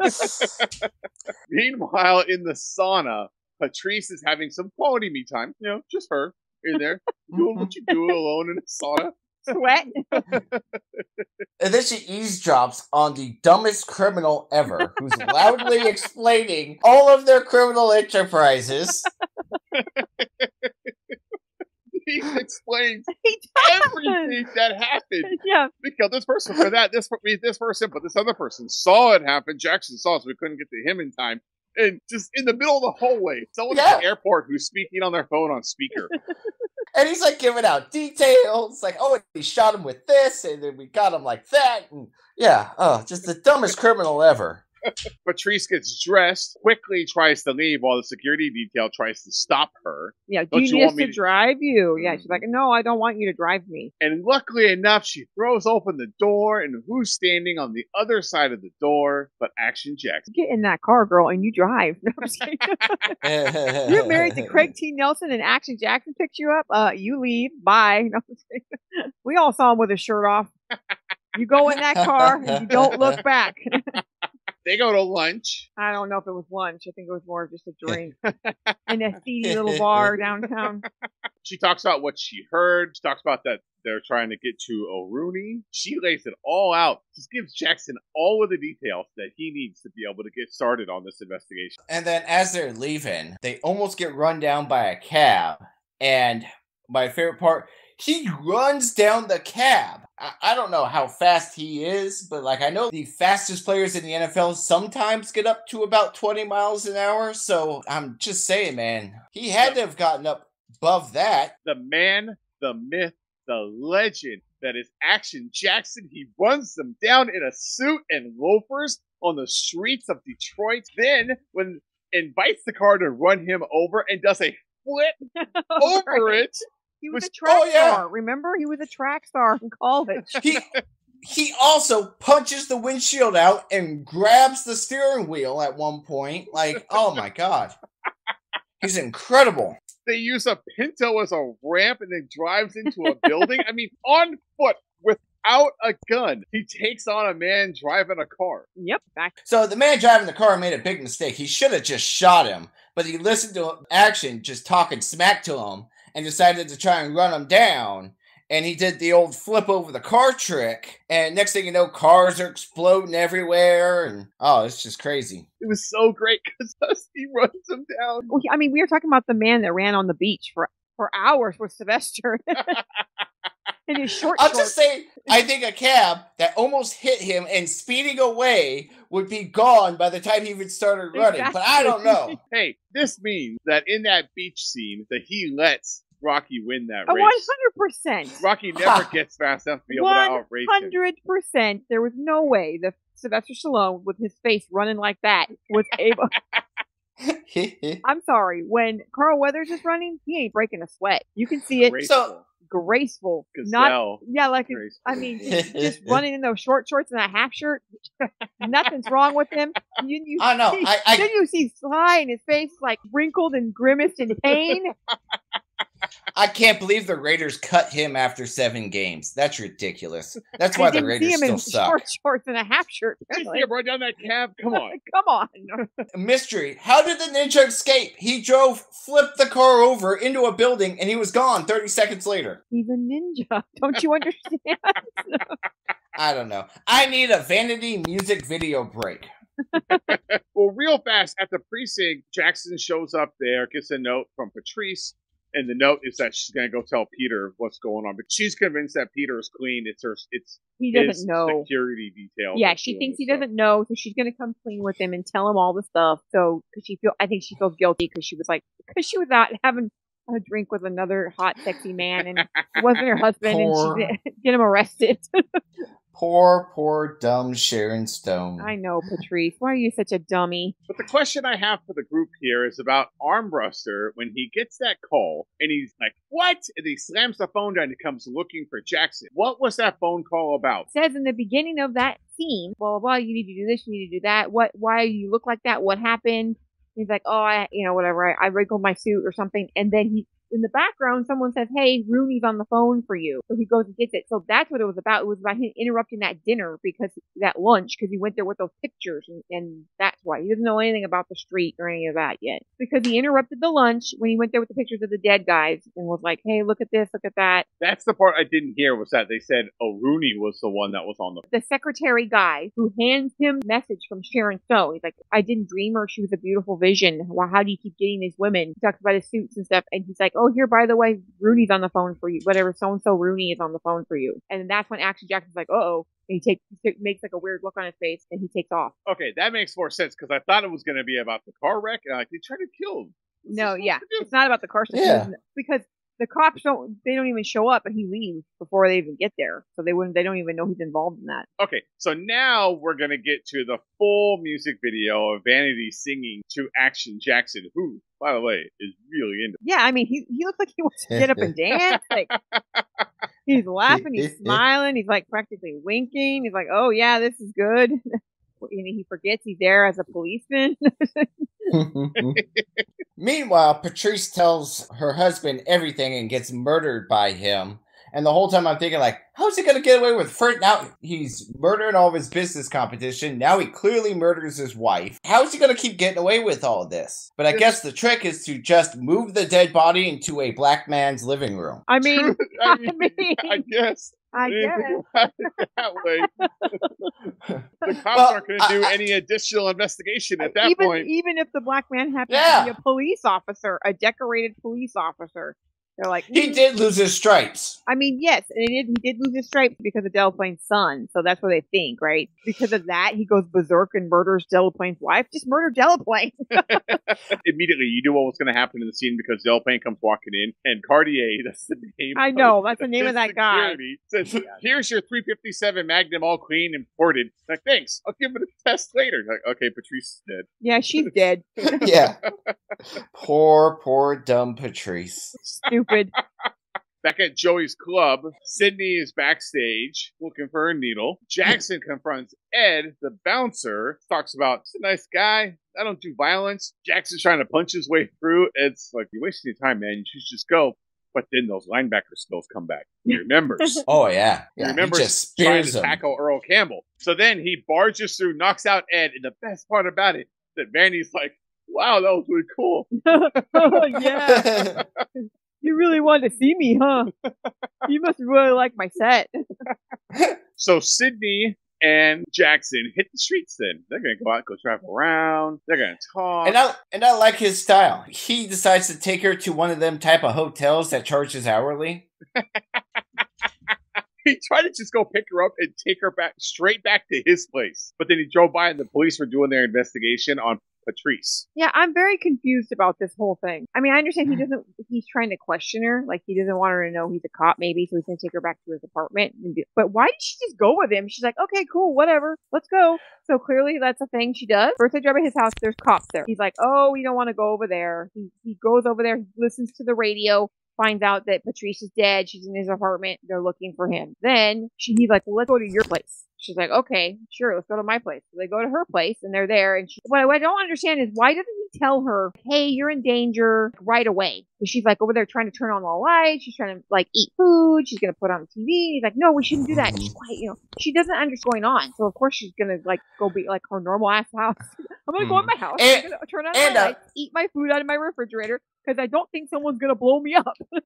he's- Meanwhile, in the sauna, Patrice is having some quality me time. You know, just her in there doing what mm-hmm. you do alone in a sauna. Sweat. And then she eavesdrops on the dumbest criminal ever, who's loudly explaining all of their criminal enterprises. He explains He everything that happened. yeah. we killed this person for that. This we this person, but this other person saw it happen. Jackson saw it, so we couldn't get to him in time. And just in the middle of the hallway, someone at the airport who's speaking on their phone on speaker. And he's like giving out details, like, oh, we shot him with this, and then we got him like that. And yeah, oh, just the dumbest criminal ever. Patrice gets dressed, quickly tries to leave while the security detail tries to stop her. Yeah, do Don't you you want me to to- drive you? Yeah, she's like, no, I don't want you to drive me. And luckily enough, she throws open the door, and who's standing on the other side of the door but Action Jackson? Get in that car, girl, and you drive. No, I'm. You're married to Craig T. Nelson and Action Jackson picks you up. Uh, you leave. Bye. No, I'm just kidding. we all saw him with his shirt off. You go in that car and you don't look back. They go to lunch. I don't know if it was lunch. I think it was more of just a drink in a seedy little bar downtown. She talks about what she heard. She talks about that they're trying to get to O'Rooney. She lays it all out. Just gives Jackson all of the details that he needs to be able to get started on this investigation. And then as they're leaving, they almost get run down by a cab. And my favorite part, he runs down the cab. I, I don't know how fast he is, but like I know the fastest players in the NFL sometimes get up to about 20 miles an hour. So I'm just saying, man, he had to have gotten up above that. The man, the myth, the legend that is Action Jackson. He runs them down in a suit and loafers on the streets of Detroit. Then, when invites the car to run him over and does a flip over it. He was Which- a track oh, yeah. star. Remember? He was a track star in college. He he also punches the windshield out and grabs the steering wheel at one point. Like, oh my god. He's incredible. They use a Pinto as a ramp and then drives into a building. I mean, on foot without a gun. He takes on a man driving a car. Yep. Back. So the man driving the car made a big mistake. He should have just shot him, but he listened to action just talking smack to him and decided to try and run him down. And he did the old flip over the car trick. And next thing you know, cars are exploding everywhere. And oh, it's just crazy. It was so great because he runs him down. Well, I mean, we were talking about the man that ran on the beach for for hours with Sylvester in his short I'll shorts. just say, I think a cab that almost hit him and speeding away would be gone by the time he even started running. But I don't know. Hey, this means that in that beach scene that he lets Rocky win that A race. one hundred percent. Rocky never gets fast enough to be able to outrace him. hundred percent. There was no way that Sylvester Stallone, with his face running like that, was able. I'm sorry. When Carl Weathers is running, he ain't breaking a sweat. You can see it. Graceful. Graceful. Not. Yeah, like Graceful. I mean, just, just running in those short shorts and that half shirt. Nothing's wrong with him. You, you I know. see- I, I then you see Sly and his face like wrinkled and grimaced in pain. I can't believe the Raiders cut him after seven games. That's ridiculous. That's why the didn't see Raiders him still in suck. short shorts and a half shirt. Did you see him run down that cab? Come on. Come on. Mystery. How did the ninja escape? He drove, flipped the car over into a building, and he was gone 30 seconds later. He's a ninja. Don't you understand? I don't know. I need a vanity music video break. Well, real fast at the precinct, Jackson shows up there, gets a note from Patrice, and the note is that she's gonna go tell Peter what's going on. But she's convinced that Peter is clean. It's her. It's He doesn't know. security detail. Yeah, she thinks he stuff. doesn't know, so she's gonna come clean with him and tell him all the stuff. So, because she feel, I think she feels guilty because she was like, because she was out having a drink with another hot, sexy man, and it wasn't her husband, Poor- and she did, get him arrested. Poor, poor, dumb Sharon Stone. I know, Patrice. Why are you such a dummy? But the question I have for the group here is about Armbruster when he gets that call and he's like, "What?" and he slams the phone down and comes looking for Jackson. What was that phone call about? says in the beginning of that scene, blah, blah, blah, you need to do this, you need to do that. What, why you look like that? What happened? He's like, oh, I, you know, whatever. I, I wrinkled my suit or something. And then he, in the background, someone says, hey, Rooney's on the phone for you. So he goes and gets it. So that's what it was about. It was about him interrupting that dinner because that lunch, because he went there with those pictures. And, and that's why he doesn't know anything about the street or any of that yet. Because he interrupted the lunch when he went there with the pictures of the dead guys and was like, hey, look at this, look at that. That's the part I didn't hear was that they said oh, O'Rooney was the one that was on the. the secretary guy who hands him message from Sharon Stone. He's like, I didn't dream her. She was a beautiful vision. Well, how do you keep getting these women? He talks about his suits and stuff. And he's like, oh, here, by the way, Rooney's on the phone for you. Whatever, so and so Rooney is on the phone for you. And that's when Action Jackson's like, uh oh. And he takes, he makes like a weird look on his face and he takes off. Okay, that makes more sense because I thought it was going to be about the car wreck and like they tried to kill. him. What's No, yeah. supposed to do? It's not about the car. Yeah. Because the cops don't they don't even show up and he leaves before they even get there. So they wouldn't they don't even know he's involved in that. Okay, so now we're gonna get to the full music video of Vanity singing to Action Jackson, who, by the way, is really into. Yeah, I mean he he looks like he wants to get up and dance. Like he's laughing, he's smiling, he's like practically winking. He's like, Oh yeah, this is good. And he forgets he's there as a policeman. Meanwhile, Patrice tells her husband everything and gets murdered by him. And the whole time I'm thinking, like, how's he gonna get away with first? Now he's murdering all of his business competition. Now he clearly murders his wife. How's he gonna keep getting away with all this? But I guess the trick is to just move the dead body into a black man's living room. I mean, I I mean, mean, I guess. I guess. that way. The cops Well, aren't going to do I- any additional investigation at that even point. even if the black man happens Yeah. to be a police officer, a decorated police officer, they're like, He "Mm." did lose his stripes. I mean, yes, and he did, he did lose his stripes because of Delaplane's son, so that's what they think, right? Because of that, he goes berserk and murders Delaplane's wife. Just murder Delaplane. Immediately, you knew what was going to happen in the scene because Delpane comes walking in, and Cartier, that's the name. I of know, that's the name of that guy. Says, "Here's your 357 Magnum, all clean and ported." Like, thanks. I'll give it a test later. Like, okay, Patrice is dead. Yeah, she's dead. Yeah. poor, poor, dumb Patrice. Stupid. Back at Joey's club, Sydney is backstage looking for a needle. Jackson confronts Ed, the bouncer, talks about, he's a nice guy. I don't do violence. Jackson's trying to punch his way through. Ed's like, you're wasting your time, man. You should just go. But then those linebacker skills come back. He remembers. Oh yeah, He yeah. remembers he just trying to him. tackle Earl Campbell. So then he barges through, knocks out Ed, and the best part about it, that Vanny's like, wow, that was really cool. oh, yeah. You really wanted to see me, huh? You must really like my set. So Sydney and Jackson hit the streets then. They're gonna go out, go travel around, they're gonna talk. And I and I like his style. He decides to take her to one of them type of hotels that charges hourly. he tried to just go pick her up and take her back straight back to his place. But then he drove by and the police were doing their investigation on Patrice. Yeah, I'm very confused about this whole thing. I mean, I understand he hmm. doesn't, he's trying to question her. Like, he doesn't want her to know he's a cop, maybe, so he's going to take her back to his apartment. Do, but why did she just go with him? She's like, okay, cool, whatever, let's go. So clearly that's a thing she does. First, they drive at his house, there's cops there. He's like, oh, we don't want to go over there. He, he goes over there, he listens to the radio, finds out that Patrice is dead. She's in his apartment. They're looking for him. Then she, he's like, well, let's go to your place. She's like, okay, sure, let's go to my place. So they go to her place and they're there. And she, what I, don't understand is why doesn't he tell her, hey, you're in danger right away? Because she's like over there trying to turn on the lights. She's trying to like eat food. She's going to put on the TV. He's like, no, we shouldn't do that. She's quiet, you know, she doesn't understand what's going on. So of course she's going to like go be like her normal ass house. I'm going to go in my house. And- I'm going to turn on and, my uh, lights, eat my food out of my refrigerator because I don't think someone's going to blow me up.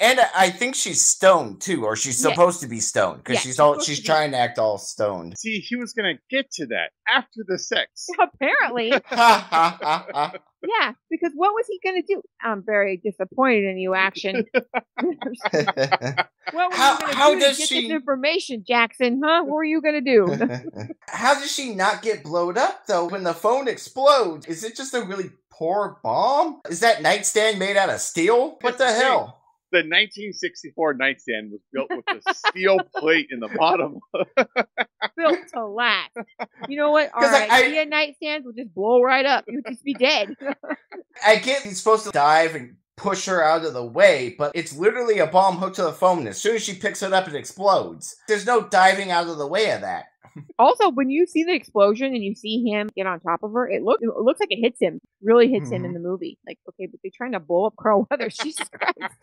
And I think she's stoned too, or she's Yeah. supposed to be stoned because Yeah, she's she's all she's to be- trying to act all stoned. See, he was gonna get to that after the sex. Apparently. Yeah, because what was he going to do? I'm very disappointed in you, Action. what were How- you going to how do does to get she- this information, Jackson? Huh? What were you going to do? How does she not get blowed up though when the phone explodes? Is it just a really poor bomb? Is that nightstand made out of steel? What the hell? The 1964 nightstand was built with a steel plate in the bottom. Built to last. You know what? All 'Cause, right, like, I- nightstands would just blow right up. You would just be dead. I get he's supposed to dive and push her out of the way, but it's literally a bomb hooked to the phone. And as soon as she picks it up, it explodes. There's no diving out of the way of that. also, when you see the explosion and you see him get on top of her, it looks it looks like it hits him. Really hits him in Mhm. the movie. Like, okay, but they're trying to blow up Carl Weathers. Jesus Christ.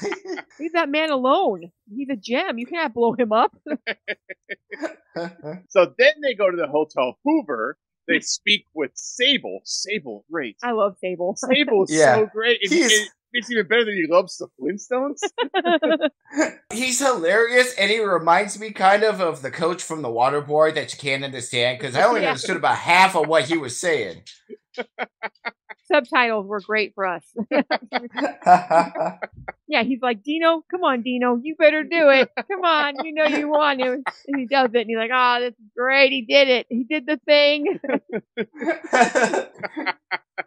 Leave that man alone. He's a gem. You cannot blow him up. So then they go to the Hotel Hoover. They speak with Sable. Sable, great. I love Sable. Sable is Yeah. so great. It, He's- it makes it even better that he loves the Flintstones. He's hilarious, and he reminds me kind of of the coach from the Waterboy that you can't understand because I only Yeah. understood about half of what he was saying. Subtitles were great for us. Yeah, he's like, Dino, come on, Dino, you better do it. Come on, you know you want to. And he does it, and he's like, oh, this is great. He did it. He did the thing.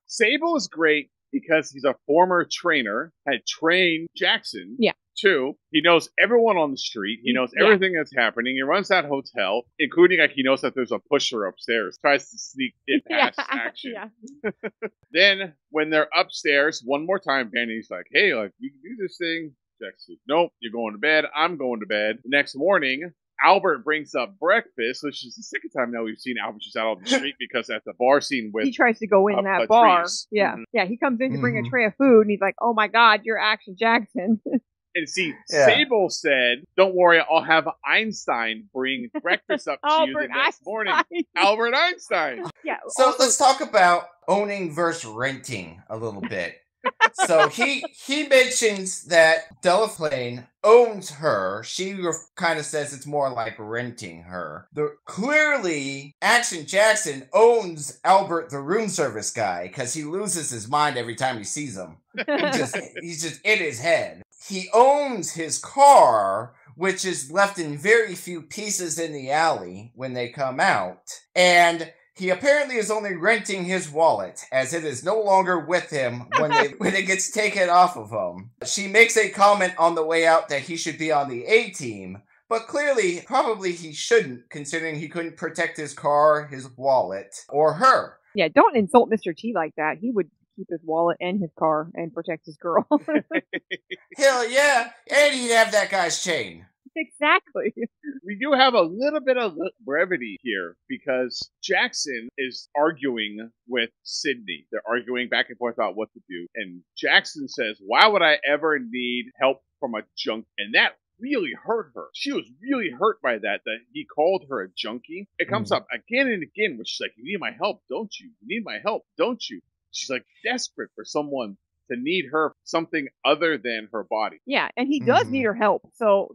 Sable is great. Because he's a former trainer, had trained Jackson. Yeah. Two, he knows everyone on the street. He mm, knows Yeah. everything that's happening. He runs that hotel, including like he knows that there's a pusher upstairs. Tries to sneak it Yeah, action. yeah. Then when they're upstairs, one more time, Vanny's like, "Hey, like you can do this thing." Jackson, "Nope, you're going to bed. I'm going to bed." The next morning, Albert brings up breakfast, which is the second time now we've seen Albert just out on the street because at the bar scene with he tries to go in up, that uh, bar. trees. Yeah, Mhm. yeah. He comes in to bring Mhm. a tray of food, and he's like, "Oh my God, you're Action Jackson." And see, Yeah. Sable said, "Don't worry, I'll have Einstein bring breakfast up to you Albert the next morning." Albert Einstein. yeah. So also- let's talk about owning versus renting a little bit. So he he mentions that Delaplane owns her. She kind of says it's more like renting her. The, clearly, Action Jackson owns Albert, the room service guy, because he loses his mind every time he sees him. He just he's just in his head. He owns his car, which is left in very few pieces in the alley when they come out, and he apparently is only renting his wallet, as it is no longer with him when they, when it gets taken off of him. She makes a comment on the way out that he should be on the A team, but clearly, probably he shouldn't, considering he couldn't protect his car, his wallet, or her. yeah, don't insult Mr. T like that. He would keep his wallet and his car and protect his girl. Hell yeah, and he'd have that guy's chain. Exactly. we do have a little bit of brevity here because Jackson is arguing with Sydney. They're arguing back and forth about what to do. And Jackson says, Why would I ever need help from a junk? And that really hurt her. She was really hurt by that, that he called her a junkie. It comes Mhm. up again and again, which is like, You need my help, don't you? You need my help, don't you? She's like desperate for someone to need her something other than her body. Yeah, and he does Mhm. need her help. So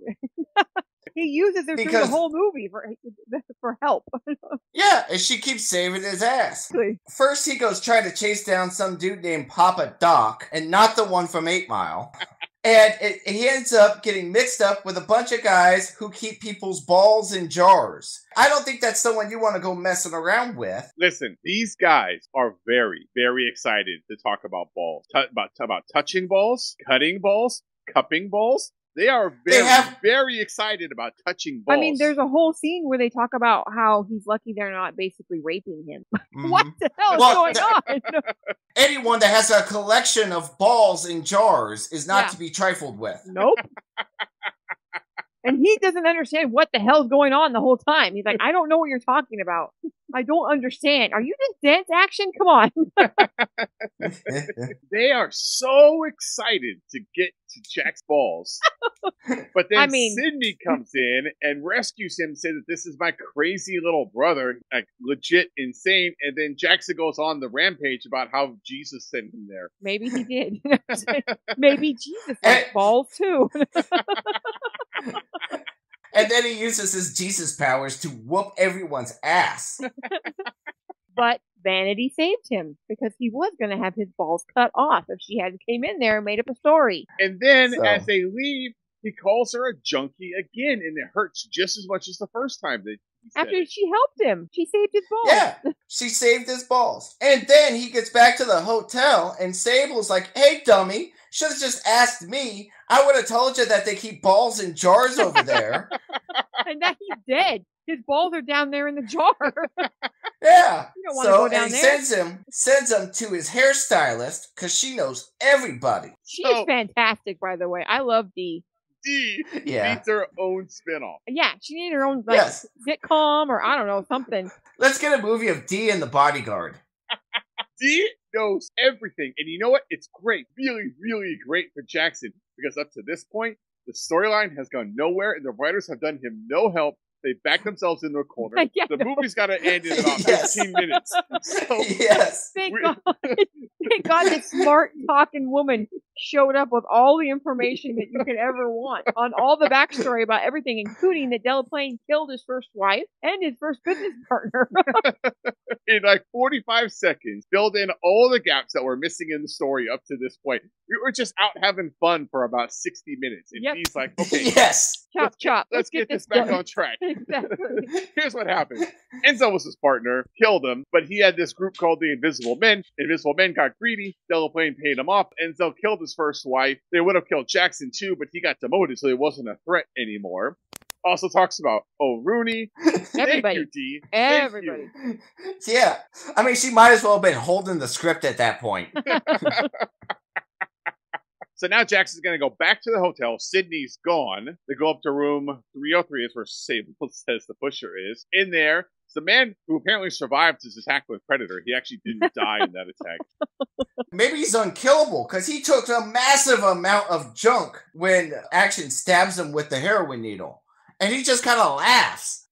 he uses her through the whole movie for for help. Yeah, and she keeps saving his ass. First, he goes trying to chase down some dude named Papa Doc, and not the one from Eight Mile. And it, he ends up getting mixed up with a bunch of guys who keep people's balls in jars. I don't think that's someone you want to go messing around with. Listen, these guys are very, very excited to talk about balls, T- about about touching balls, cutting balls, cupping balls. They are They very, have- very excited about touching balls. I mean, there's a whole scene where they talk about how he's lucky they're not basically raping him. What Mhm. the hell is Well, going on? Anyone that has a collection of balls in jars is not Yeah. to be trifled with. nope. and he doesn't understand what the hell's going on the whole time. He's like, I don't know what you're talking about. I don't understand. Are you this dance action? Come on. they are so excited to get to Jack's balls. but then I mean- Sydney comes in and rescues him, says that this is my crazy little brother, like legit insane. And then Jackson goes on the rampage about how Jesus sent him there. Maybe he did. Maybe Jesus likes balls too. and then he uses his Jesus powers to whoop everyone's ass. but Vanity saved him because he was going to have his balls cut off if she had came in there and made up a story. And then So- as they leave, he calls her a junkie again, and it hurts just as much as the first time that After she helped him, she saved his balls. Yeah, she saved his balls. And then he gets back to the hotel, and Sable's like, hey, dummy, should have just asked me. I would have told you that they keep balls in jars over there. and that he's dead. His balls are down there in the jar. yeah. You don't wanna so, go and down he there. sends him, sends him to his hairstylist because she knows everybody. she So- is fantastic, by the way. I love Dee. D Yeah. needs her own spinoff. Yeah, she needed her own like Yes. sitcom or I don't know something. Let's get a movie of D and the bodyguard. D knows everything, and you know what? It's great, really, really great for Jackson because up to this point, the storyline has gone nowhere, and the writers have done him no help. They backed themselves into a corner. Yeah, the no. movie's got to end in about Yes. 15 minutes. So yes. Thank We- God. Thank God this smart talking woman showed up with all the information that you could ever want on all the backstory about everything, including that Delaplane killed his first wife and his first business partner. in like 45 seconds, filled in all the gaps that were missing in the story up to this point. We were just out having fun for about 60 minutes. And Yep. he's like, okay, yes. chop chop. let's get this back done. on track. Exactly. Here's what happened. Enzo was his partner, killed him, but he had this group called the Invisible Men. Invisible Men got got greedy. Delaplane paid him off. Enzo killed his first wife. They would have killed Jackson too, but he got demoted, so he wasn't a threat anymore. Also talks about oh Rooney. Thank Everybody. you, D. Thank Everybody. you. yeah. I mean, she might as well have been holding the script at that point. So now Jackson's going to go back to the hotel. Sydney's gone. They go up to room 303. Is where Sable says the pusher is. In there, it's the man who apparently survived his attack with Predator. He actually didn't die in that attack. Maybe he's unkillable because he took a massive amount of junk when Action stabs him with the heroin needle. And he just kind of laughs.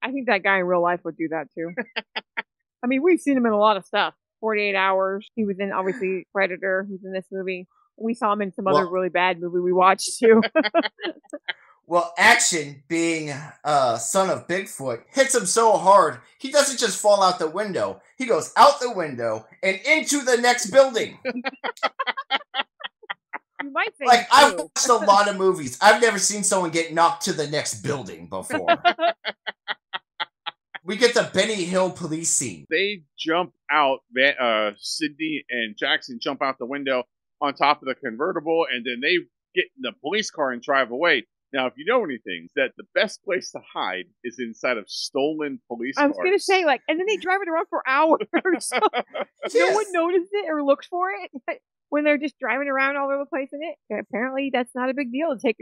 I think that guy in real life would do that too. I mean, we've seen him in a lot of stuff. 48 Hours. He was in, obviously, Predator. He's in this movie. We saw him in some other really bad movie we watched too. Well, Action, being uh, son of Bigfoot, hits him so hard, he doesn't just fall out the window. He goes out the window and into the next building. you might say Like, I've watched a lot of movies. I've never seen someone get knocked to the next building before. we get the Benny Hill police scene. They jump out. Van- Uh, Sydney and Jackson jump out the window on top of the convertible, and then they get in the police car and drive away. Now, if you know anything, that the best place to hide is inside of stolen police I was gonna say like, and then they drive it around for hours. no Yes. one noticed it or looks for it when they're just driving around all over the place in it. Apparently, that's not a big deal to take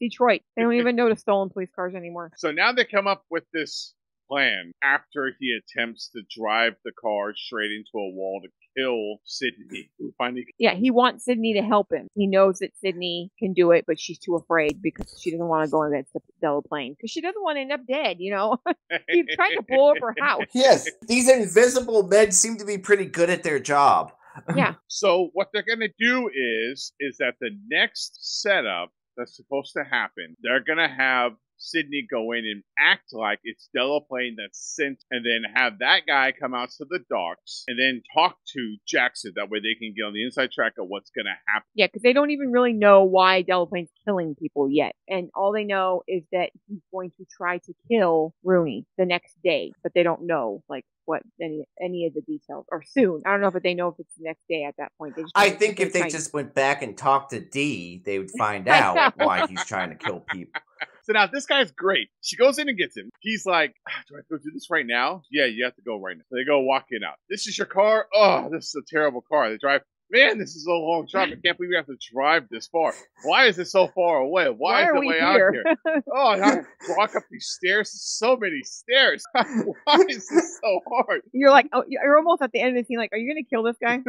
Detroit. They don't even notice stolen police cars anymore. So now they come up with this plan after he attempts to drive the car straight into a wall to kill Sydney, who finally Yeah, he wants Sydney to help him. He knows that Sydney can do it, but she's too afraid because she doesn't want to go against the Delaplane because she doesn't want to end up dead. You know, he's trying to blow up her house. Yes, these invisible men seem to be pretty good at their job. Yeah, So what they're gonna do is is that the next setup that's supposed to happen, they're gonna have Sydney go in and act like it's Delaplane that's sent, and then have that guy come out to the docks and then talk to Jackson. That way they can get on the inside track of what's gonna happen. yeah, because they don't even really know why Delaplane's killing people yet, and all they know is that he's going to try to kill Rooney the next day, but they don't know like what any any of the details or soon. I don't know if they know if it's the next day at that point. They just I think if they're trying- just went back and talked to Dee, they would find out why he's trying to kill people. So now this guy's great. She goes in and gets him. He's like, "Ah, "Do I go do this right now?" Yeah, you have to go right now. So they go walking out. This is your car. Oh, this is a terrible car. They drive. Man, this is a long drive. I can't believe we have to drive this far. Why is it so far away? Why, Why is the way here? out here? Oh, and I walk up these stairs. So many stairs. Why is this so hard? You're like, oh, you're almost at the end of the scene. Like, are you going to kill this guy?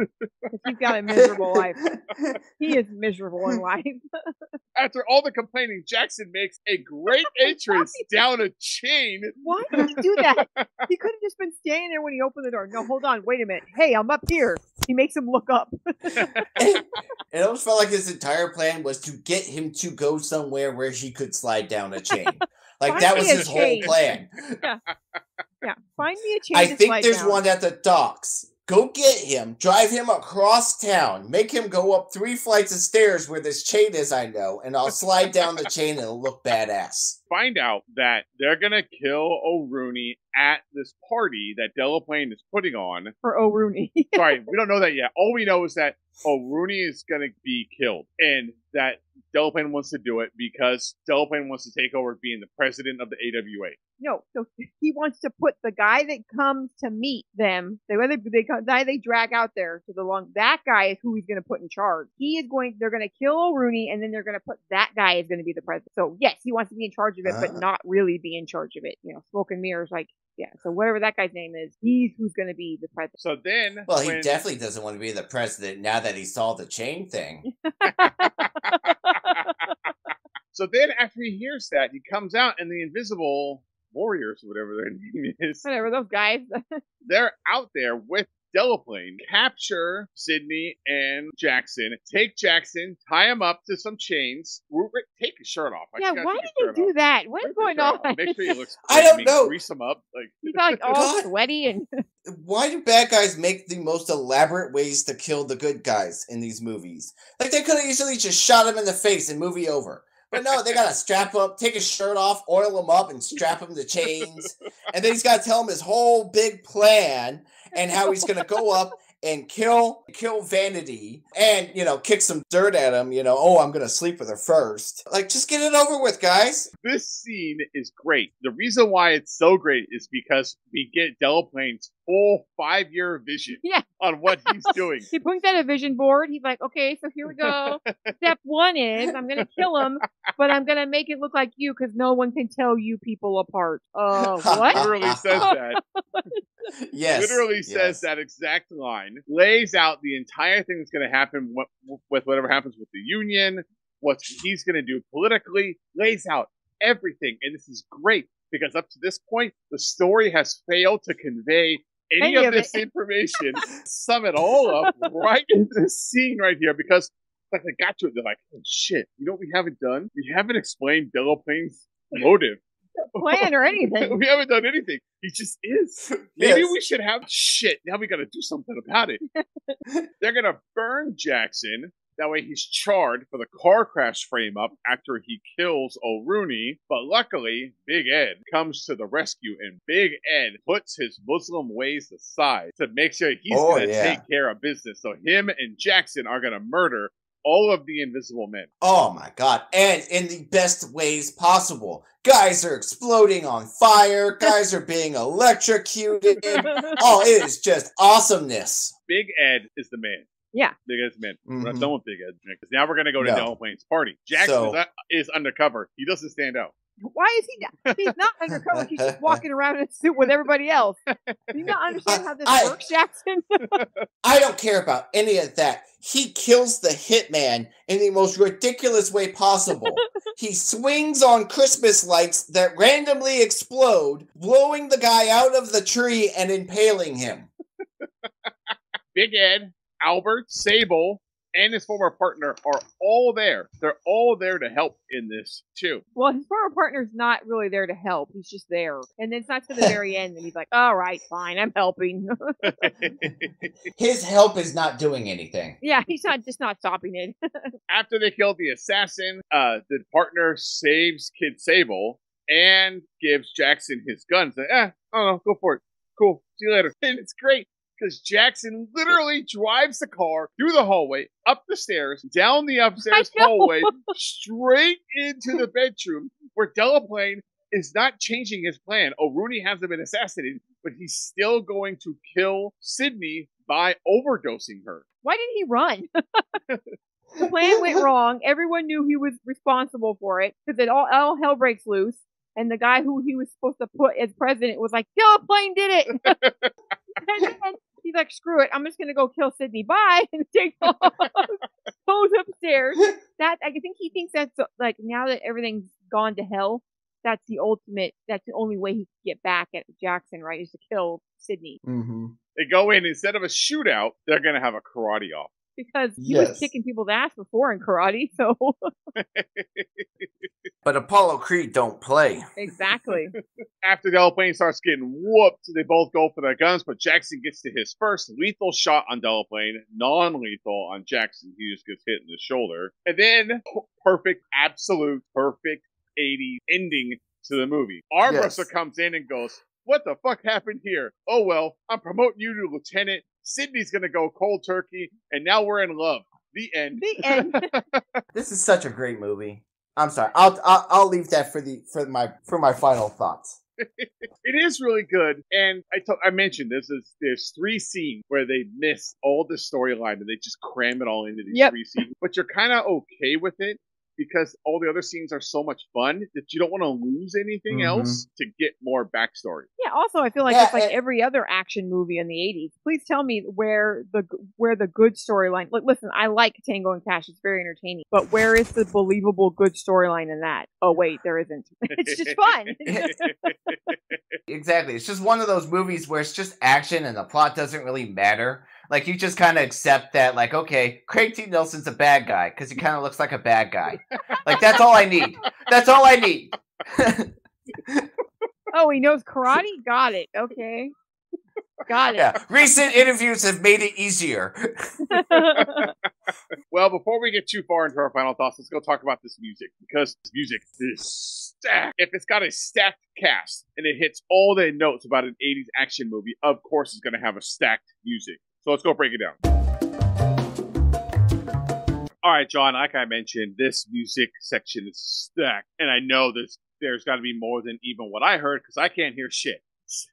he's got a miserable life. He is miserable in life. After all the complaining, Jackson makes a great entrance down a chain. Why did he do that? He could have just been standing there when he opened the door. No, hold on, wait a minute. Hey, I'm up here. He makes him look up. It almost felt like his entire plan was to get him to go somewhere where he could slide down a chain. Like Find that was his whole chain. plan. Yeah, find me a chain. I think there's down. one at the docks. Go get him, drive him across town, make him go up three flights of stairs where this chain is, I know, and I'll slide down the chain and it'll look badass. find out that they're gonna kill O'Rooney at this party that Delaplane is putting on. for O'Rooney. Sorry, we don't know that yet. All we know is that O'Rooney is gonna be killed, and that Delaplane wants to do it because Delaplane wants to take over being the president of the AWA. no, so he wants to put the guy that comes to meet them, the way they, they the guy they drag out there to the long, that guy is who he's going to put in charge. He is going, they're going to kill O'Rooney, and then they're going to put that guy is going to be the president. So yes, he wants to be in charge of it, Ah. but not really be in charge of it. You know, smoke and mirrors, like yeah. So whatever that guy's name is, he's who's going to be the president. So then, Well, he definitely doesn't want to be the president now that he saw the chain thing. so then after he hears that, he comes out, and the Invisible Warriors, whatever their name is, Whatever those guys. they're out there with Delaplane, capture Sydney and Jackson, take Jackson, tie him up to some chains, Ru- Ru- take his shirt off. Like, yeah, you why take did his they do off. that? What's Take going shirt off. on? Make sure he looks. I don't mean, know. Grease him up. Like He's like all God. sweaty and Why do bad guys make the most elaborate ways to kill the good guys in these movies? Like they could have easily just shot him in the face and movie over. But no, they gotta strap up, take his shirt off, oil him up, and strap him to chains. And then he's gotta tell him his whole big plan and how he's gonna go up and kill kill Vanity and you know kick some dirt at him. You know, oh, I'm gonna sleep with her first. Like, just get it over with, guys. This scene is great. The reason why it's so great is because we get Delaplane's full five year vision Yeah. on what he's doing. He points at a vision board. He's like, okay, so here we go. Step one is I'm going to kill him, but I'm going to make it look like you because no one can tell you people apart. Uh, what? Literally says that. Yes, literally says yes. that exact line, lays out the entire thing that's going to happen with whatever happens with the union, what he's going to do politically, lays out everything. And this is great because up to this point, the story has failed to convey any, Any of this it. information, sum it all up right in this scene right here because like they got to it, they're like, oh shit, you know what we haven't done? We haven't explained Delaplane's motive. Plan or anything. we haven't done anything. He just is. Maybe Yes. we should have shit. Now we got to do something about it. They're gonna burn Jackson. That way he's charred for the car crash frame up after he kills O'Rooney. But luckily, Big Ed comes to the rescue and Big Ed puts his Muslim ways aside to make sure he's Oh, gonna yeah. take care of business. So him and Jackson are gonna murder all of the invisible men. Oh my god. And in the best ways possible. Guys are exploding on fire. Guys are being electrocuted. Oh, it is just awesomeness. Big Ed is the man. Yeah. Big Ed's the man. We're not Mhm. done with Big Ed because now we're gonna go to No. Delaplane's party. Jackson So- is, is undercover. He doesn't stand out. Why is he not? He's not undercover. He's just walking around in a suit with everybody else. Do you not understand how this I- works, Jackson? I don't care about any of that. He kills the hitman in the most ridiculous way possible. he swings on Christmas lights that randomly explode, blowing the guy out of the tree and impaling him. Big Ed, Albert, Sable, and his former partner are all there. They're all there to help in this too. well, his former partner's not really there to help. He's just there. And then it's not to the very end. And he's like, all right, fine, I'm helping. His help is not doing anything. yeah, he's not just not stopping it. After they kill the assassin, uh, the partner saves Kid Sable and gives Jackson his gun. Say, eh, I don't know, go for it. Cool. See you later. And it's great because Jackson literally drives the car through the hallway, up the stairs, down the upstairs hallway, straight into the bedroom where Delaplane is not changing his plan. O'Rooney hasn't been assassinated, but he's still going to kill Sydney by overdosing her. Why didn't he run? the plan went wrong. Everyone knew he was responsible for it because it all, all hell breaks loose. And the guy who he was supposed to put as president was like, Plane did it. and then he's like, screw it. I'm just going to go kill Sydney. Bye. And takes off. Goes upstairs. That I think he thinks that's like now that everything's gone to hell, that's the ultimate, that's the only way he can get back at Jackson, right? Is to kill Sydney. Mm-hmm. They go in instead of a shootout, they're going to have a karate off. Because he was kicking people's ass before in karate. So, But Apollo Creed don't play. exactly. After Delaplane starts getting whooped, they both go for their guns, but Jackson gets to his first lethal shot on Delaplane, non-lethal on Jackson. He just gets hit in the shoulder. And then, perfect, absolute, perfect 80 ending to the movie. Armbruster Yes. comes in and goes, what the fuck happened here? Oh well, I'm promoting you to lieutenant. Sydney's gonna go cold turkey, and now we're in love. The end. The end. This is such a great movie. I'm sorry. I'll I'll, I'll leave that for the for my for my final thoughts. it is really good. And I I mentioned this is there's three scenes where they miss all the storyline and they just cram it all into these Yep. three scenes. But you're kind of okay with it because all the other scenes are so much fun that you don't want to lose anything Mhm. else to get more backstory. Yeah. Also, I feel like Yeah, it's like and- every other action movie in the '80s. Please tell me where the where the good storyline. Like, listen, I like Tango and Cash; it's very entertaining. But where is the believable good storyline in that? Oh wait, there isn't. it's just fun. Exactly. It's just one of those movies where it's just action and the plot doesn't really matter. Like you just kind of accept that, like, okay, Craig T. Nelson's a bad guy because he kind of looks like a bad guy. like that's all I need. That's all I need. oh, he knows karate. Got it. Okay. Got it. yeah. Recent interviews have made it easier. well, before we get too far into our final thoughts, let's go talk about this music because this music is stacked. If it's got a stacked cast and it hits all the notes about an 80s action movie, of course it's going to have a stacked music. So let's go break it down. All right, John, like I mentioned, this music section is stacked. And I know there's, there's got to be more than even what I heard because I can't hear shit.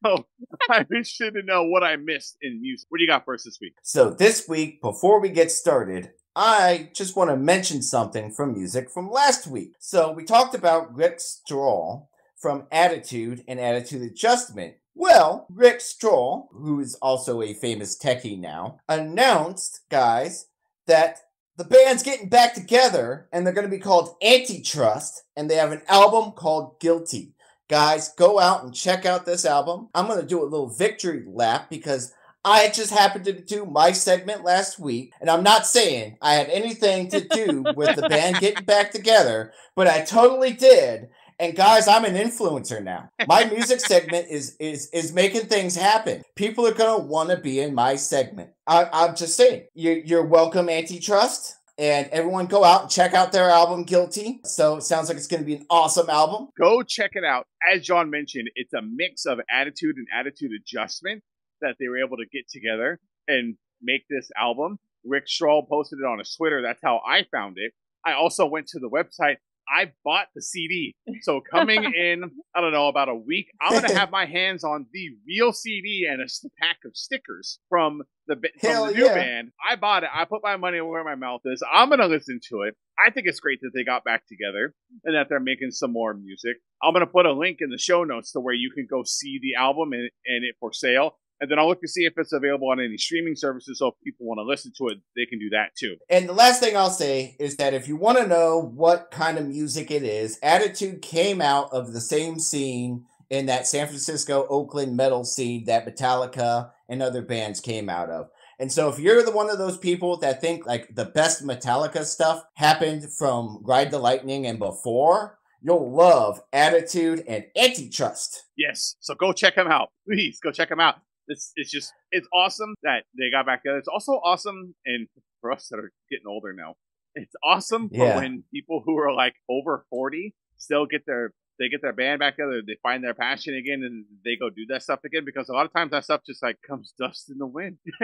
So I'm interested to know what I missed in music. What do you got for us this week? So this week, before we get started, I just want to mention something from music from last week. So we talked about Rick Strahl from Attitude and Attitude Adjustment. Well, Rick Strahl, who is also a famous techie now, announced, guys, that the band's getting back together and they're going to be called Antitrust and they have an album called Guilty. Guys, go out and check out this album. I'm going to do a little victory lap because I just happened to do my segment last week, and I'm not saying I had anything to do with the band getting back together, but I totally did. And guys, I'm an influencer now. My music segment is is is making things happen. People are gonna want to be in my segment. I, I'm just saying. You, you're welcome, Antitrust. And everyone go out and check out their album Guilty. So it sounds like it's going to be an awesome album. Go check it out. As John mentioned, it's a mix of attitude and attitude adjustment that they were able to get together and make this album. Rick Strahl posted it on his Twitter. That's how I found it. I also went to the website. I bought the CD. So coming in, I don't know, about a week, I'm gonna have my hands on the real CD and a pack of stickers from the from Hell the new yeah. band. I bought it. I put my money where my mouth is. I'm gonna listen to it. I think it's great that they got back together and that they're making some more music. I'm gonna put a link in the show notes to where you can go see the album and, and it for sale. And then I'll look to see if it's available on any streaming services. So if people want to listen to it, they can do that too. And the last thing I'll say is that if you want to know what kind of music it is, Attitude came out of the same scene in that San Francisco, Oakland metal scene that Metallica and other bands came out of. And so if you're the one of those people that think like the best Metallica stuff happened from Ride the Lightning and before, you'll love Attitude and Antitrust. Yes. So go check them out. Please go check them out. It's it's just it's awesome that they got back together. It's also awesome, and for us that are getting older now, it's awesome for Yeah. when people who are like over forty still get their they get their band back together. They find their passion again, and they go do that stuff again. Because a lot of times that stuff just like comes dust in the wind.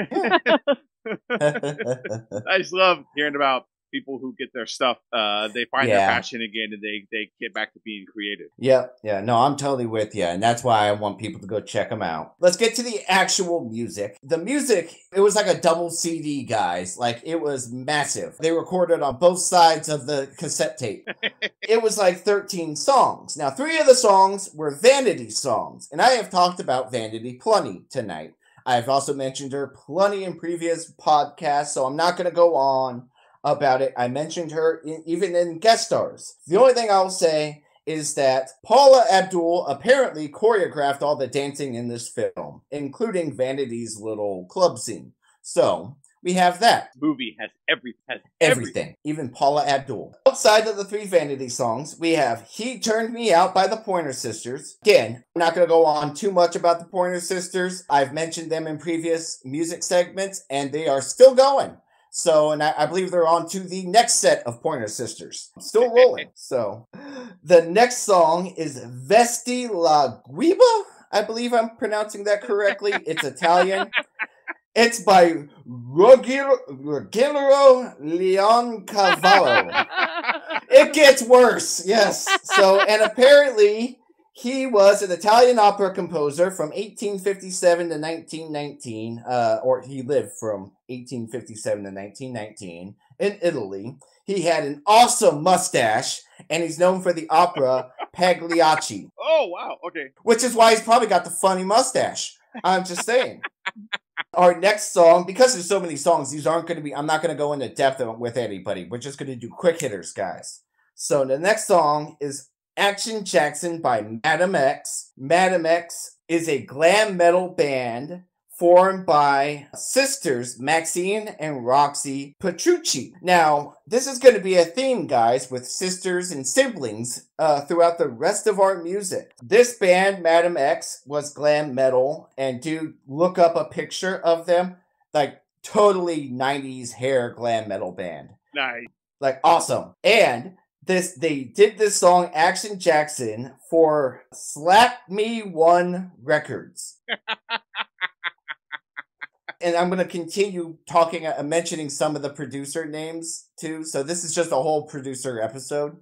I just love hearing about people who get their stuff. Uh, they find their passion again, and they they get back to being creative. Yeah. yeah, no, I'm totally with you, and that's why I want people to go check them out. Let's get to the actual music. The music, it was like a double CD, guys. Like it was massive. They recorded on both sides of the cassette tape. it was like 13 songs. Now, three of the songs were Vanity songs, and I have talked about Vanity plenty tonight. I've also mentioned her plenty in previous podcasts, so I'm not going to go on about it. I mentioned her in, even in guest stars. The only thing I'll say is that Paula Abdul apparently choreographed all the dancing in this film, including Vanity's little club scene. So we have that. Movie has every has everything. Everything, even Paula Abdul. Outside of the three Vanity songs, we have He Turned Me Out by the Pointer Sisters. Again, I'm not going to go on too much about the Pointer Sisters. I've mentioned them in previous music segments, and they are still going. So, and I, I believe they're on to the next set of Pointer Sisters. Still rolling. so, the next song is Vesti la giubba. I believe I'm pronouncing that correctly. It's Italian. It's by Rogero Leon Cavallo. it gets worse, yes. So, and apparently, he was an Italian opera composer from 1857 to 1919, uh, or he lived from 1857 to 1919 in Italy. He had an awesome mustache, and he's known for the opera Pagliacci, Oh wow. Okay. which is why he's probably got the funny mustache. I'm just saying. Our next song, because there's so many songs, these aren't going to be. I'm not going to go into depth with anybody. We're just going to do quick hitters, guys. So the next song is Action Jackson by Madam X. Madam X is a glam metal band formed by sisters Maxine and Roxy Petrucci. Now, this is going to be a theme, guys, with sisters and siblings uh, throughout the rest of our music. This band, Madam X, was glam metal, and do look up a picture of them. Like, totally 90s hair glam metal band Nice. like awesome. And this they did this song Action Jackson for Slap Me One Records. and I'm going to continue talking, uh, mentioning some of the producer names too. So this is just a whole producer episode.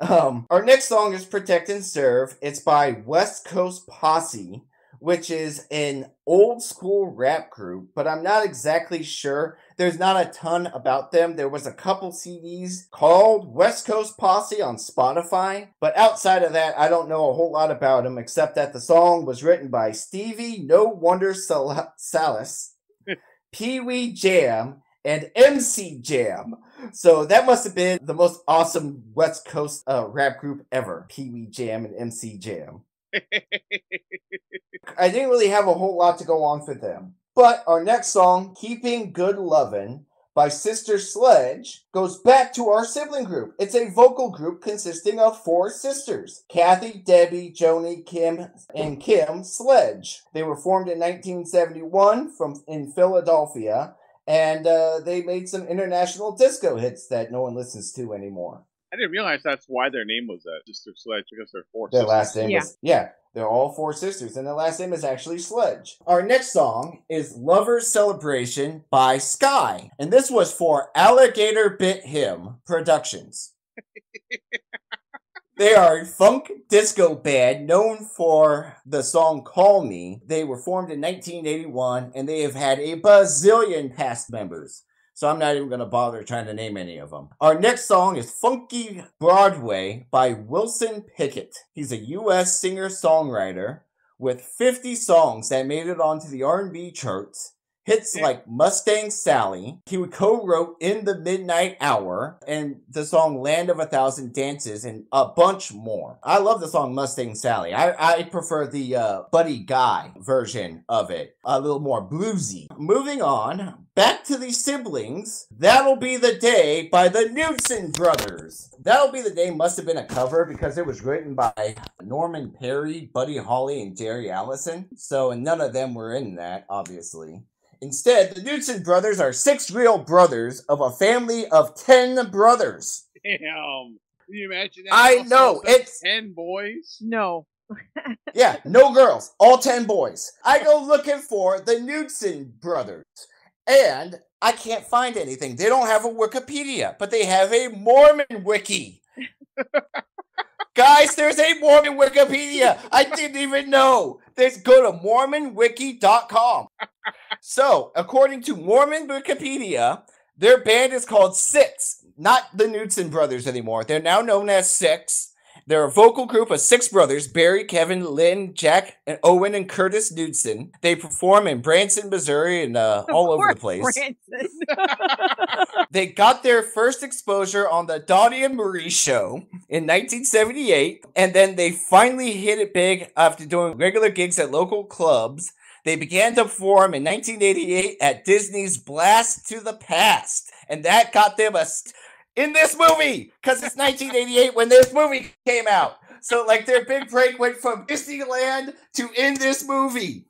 Um, our next song is Protect and Serve. It's by West Coast Posse, which is an old school rap group, but I'm not exactly sure. There's not a ton about them. There was a couple CDs called West Coast Posse on Spotify, but outside of that, I don't know a whole lot about them except that the song was written by Stevie No Wonder Sal- Salas, Pee Wee Jam, and MC Jam. So that must have been the most awesome West Coast uh, rap group ever. Pee Wee Jam and MC Jam. I didn't really have a whole lot to go on for them. But our next song, Keeping Good Lovin' by Sister Sledge, goes back to our sibling group. It's a vocal group consisting of four sisters Kathy, Debbie, Joni, Kim, and Kim Sledge. They were formed in 1971 from in Philadelphia, and uh, they made some international disco hits that no one listens to anymore. I didn't realize that's why their name was that Sister Sledge because they're four. Their sisters. last name Yeah. is yeah. They're all four sisters, and their last name is actually Sledge. Our next song is "Lovers Celebration" by Skyy, and this was for Alligator Bit Him Productions. They are a funk disco band known for the song Call Me. They were formed in 1981 and they have had a bazillion past members. So I'm not even going to bother trying to name any of them. Our next song is Funky Broadway by Wilson Pickett. He's a US singer-songwriter with 50 songs that made it onto the R&B charts. Hits like Mustang Sally. He would co-wrote In the Midnight Hour and the song Land of a Thousand Dances and a bunch more. I love the song Mustang Sally. I, I prefer the uh, Buddy Guy version of it. A little more bluesy. Moving on, back to the siblings. That'll Be the Day by the Newton Brothers. That'll Be the Day must have been a cover because it was written by Norman Petty, Buddy Holly, and Jerry Allison. So, and none of them were in that, obviously. Instead, the Newton brothers are six real brothers of a family of ten brothers. Damn. Can you imagine that? I Also, know, it's- ten boys. No. Yeah, no girls, all ten boys. I go looking for the Newton brothers, and I can't find anything. They don't have a Wikipedia, but they have a Mormon wiki. Guys, there's a Mormon Wikipedia. I didn't even know. There's go to mormonwiki.com. So, according to Mormon Wikipedia, their band is called Six, not the Newton brothers anymore. They're now known as Six. They're a vocal group of six brothers Barry, Kevin, Lynn, Jack, and Owen, and Curtis Newton. They perform in Branson, Missouri, and uh, all over the place. They got their first exposure on the Donnie and Marie show in 1978, and then they finally hit it big after doing regular gigs at local clubs. They began to form in 1988 at Disney's Blast to the Past, and that got them a st- in this movie because it's 1988 when this movie came out. So, like, their big break went from Disneyland to in this movie.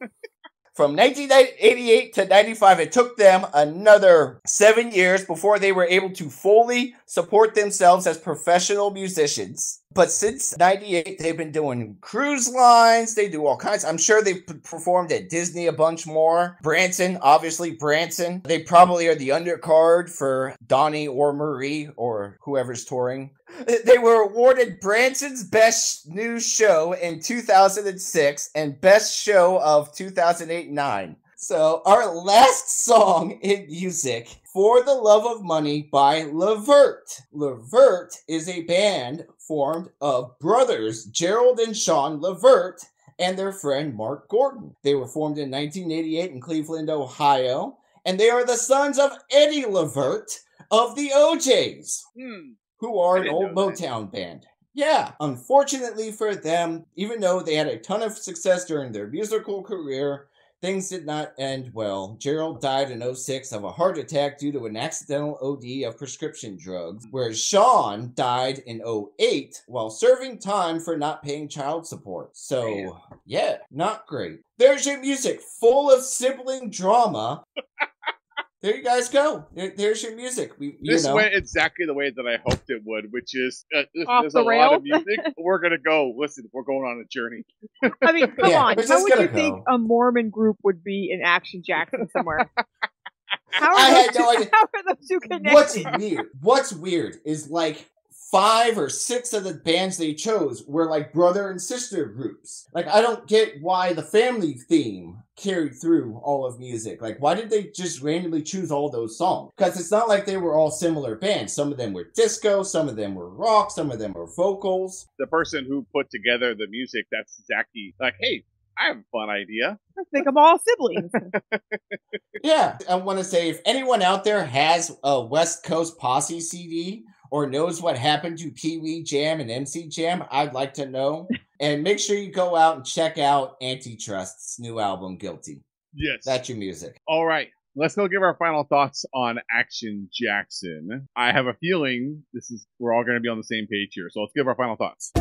From 1988 to 95, it took them another seven years before they were able to fully support themselves as professional musicians. But since 98, they've been doing cruise lines, they do all kinds. I'm sure they've performed at Disney a bunch more. Branson, obviously, Branson. They probably are the undercard for Donnie or Marie or whoever's touring. They were awarded Branson's Best New Show in 2006 and Best Show of 2008 9. So, our last song in music, For the Love of Money by Levert. Levert is a band formed of brothers Gerald and Sean Levert and their friend Mark Gordon. They were formed in 1988 in Cleveland, Ohio, and they are the sons of Eddie Levert of the O'Jays Hmm. who are an old know that. Motown band. Yeah, unfortunately for them, even though they had a ton of success during their musical career, things did not end well. Gerald died in 06 of a heart attack due to an accidental OD of prescription drugs, whereas Sean died in 08 while serving time for not paying child support. So, Damn. yeah, not great. There's your music, full of sibling drama. there you guys go. There- there's your music. We, you This know. went exactly the way that I hoped it would, which is uh, Off there's the a lot of music. We're gonna go. Listen, we're going on a journey. I mean, come Yeah, on. How would you gonna think a Mormon group would be in Action Jackson somewhere? How are I those had no idea. How are those two connected? What's weird? What's weird is like five or six of the bands they chose were like brother and sister groups. Like I don't get why the family theme carried through all of music. Like why did they just randomly choose all those songs? Because it's not like they were all similar bands. Some of them were disco, some of them were rock, some of them were vocals. The person who put together the music, that's exactly like, hey, I have a fun idea. I think I'm all siblings. Yeah, I want to say if anyone out there has a West Coast Posse CD or knows what happened to Pee Wee Jam and MC Jam, I'd like to know. and make sure you go out and check out Antitrust's new album, Guilty. Yes. That's your music. All right. Let's go give our final thoughts on Action Jackson. I have a feeling this is we're all going to be on the same page here. So let's give our final thoughts.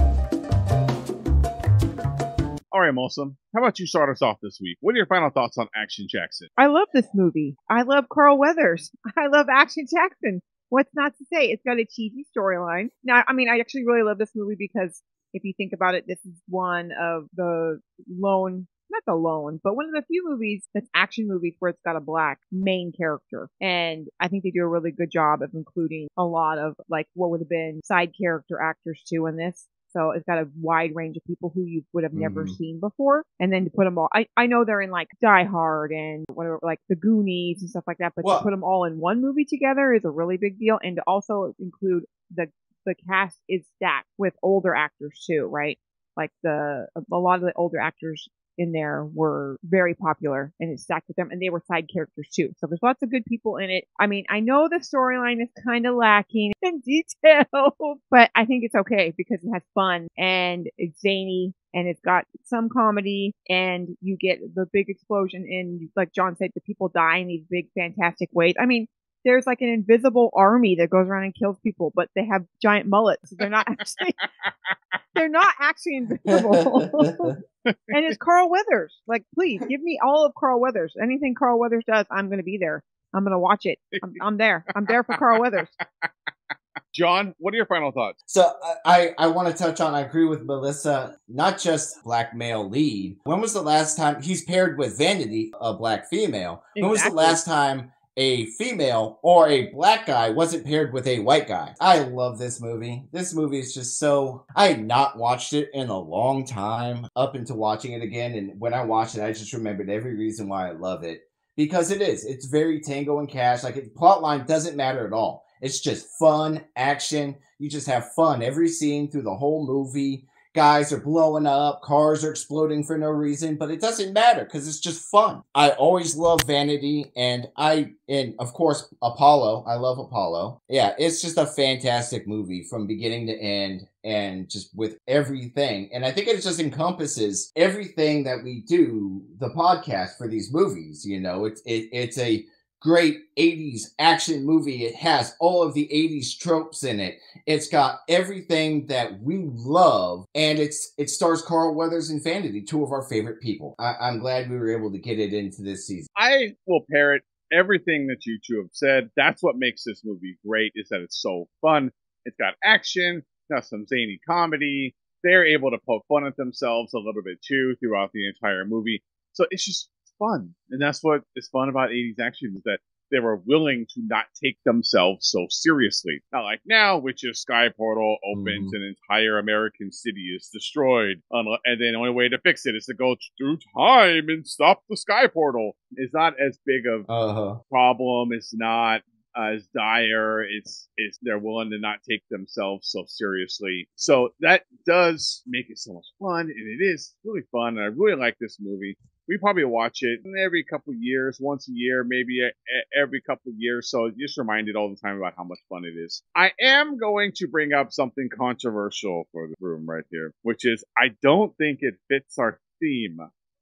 All right, Molsum. How about you start us off this week? What are your final thoughts on Action Jackson? I love this movie. I love Carl Weathers. I love Action Jackson. What's not to say? It's got a cheesy storyline. Now, I mean, I actually really love this movie because if you think about it, this is one of the lone, not the lone, but one of the few movies that's action movies where it's got a black main character. And I think they do a really good job of including a lot of like what would have been side character actors too in this. So it's got a wide range of people who you would have never Mhm. seen before. And then to put them all, I, I know they're in like Die Hard and whatever, like the Goonies and stuff like that, but Well- to put them all in one movie together is a really big deal. And to also include the, the cast is stacked with older actors too, right? Like the, a lot of the older actors in there were very popular and it stacked with them and they were side characters too. So there's lots of good people in it. I mean, I know the storyline is kind of lacking in detail, but I think it's okay because it has fun and it's zany and it's got some comedy and you get the big explosion in, like John said, the people die in these big fantastic ways. I mean, there's like an invisible army that goes around and kills people, but they have giant mullets. They're not actually, they're not actually invisible. and it's Carl Weathers. Like, please give me all of Carl Weathers. Anything Carl Weathers does, I'm going to be there. I'm going to watch it. I'm, I'm there. I'm there for Carl Weathers. John, what are your final thoughts? So I, I want to touch on. I agree with Melissa. Not just black male lead. When was the last time he's paired with Vanity, a black female? When was the last time a female or a black guy wasn't paired with a white guy? I love this movie. This movie is just so. I had not watched it in a long time up into watching it again, and when I watched it, I just remembered every reason why I love it because it is. It's very Tango and Cash. Like it, plot line doesn't matter at all. It's just fun action. You just have fun every scene through the whole movie. Guys are blowing up, cars are exploding for no reason, but it doesn't matter because it's just fun. I always love Vanity, and I, and of course Apollo. I love Apollo. Yeah, it's just a fantastic movie from beginning to end, and just with everything. And I think it just encompasses everything that we do the podcast for these movies. You know, it's it, it's a great 80s action movie. It has all of the 80s tropes in it. It's got everything that we love, and it's it stars Carl Weathers and Vanity, two of our favorite people. I, I'm glad we were able to get it into this season. I will parrot everything that you two have said. That's what makes this movie great is that it's so fun. It's got action, got some zany comedy. They're able to poke fun at themselves a little bit too throughout the entire movie. So it's just fun. And that's what is fun about 80s action is that they were willing to not take themselves so seriously. Not like now, which is Sky Portal opens, Mhm. an entire American city is destroyed, and then the only way to fix it is to go through time and stop the Sky Portal. It's not as big of Uh huh. problem. It's not as dire. It's it's they're willing to not take themselves so seriously. So that does make it so much fun, and it is really fun. And I really like this movie. We probably watch it every couple of years, once a year, maybe a, a- every couple of years. So just reminded all the time about how much fun it is. I am going to bring up something controversial for the room right here, which is I don't think it fits our theme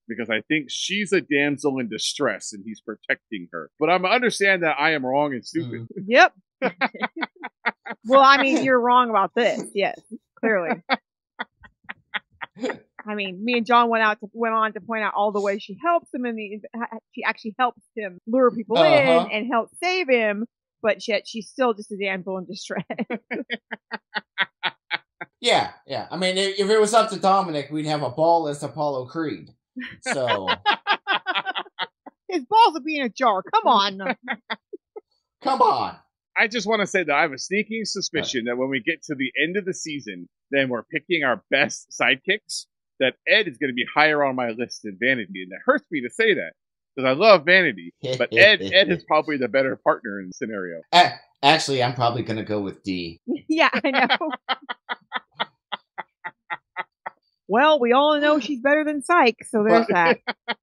because I think she's a damsel in distress and he's protecting her. But I understand that I am wrong and stupid. Mm. Yep. well, I mean, you're wrong about this. Yes, clearly. I mean, me and John went out to went on to point out all the ways she helps him, and the, she actually helps him lure people Uh-huh. in and help save him. But yet she's still just a damsel in distress. Yeah, yeah. I mean, if if it was up to Dominic, we'd have a ballless Apollo Creed. So His balls would be in a jar. Come on. Come on. I just want to say that I have a sneaking suspicion that when we get to the end of the season, then we're picking our best sidekicks. That Ed is going to be higher on my list than Vanity, and it hurts me to say that because I love Vanity, but Ed Ed is probably the better partner in the scenario. A- Actually, I'm probably gonna go with D. yeah, I know. well, we all know she's better than Psych, so there's that.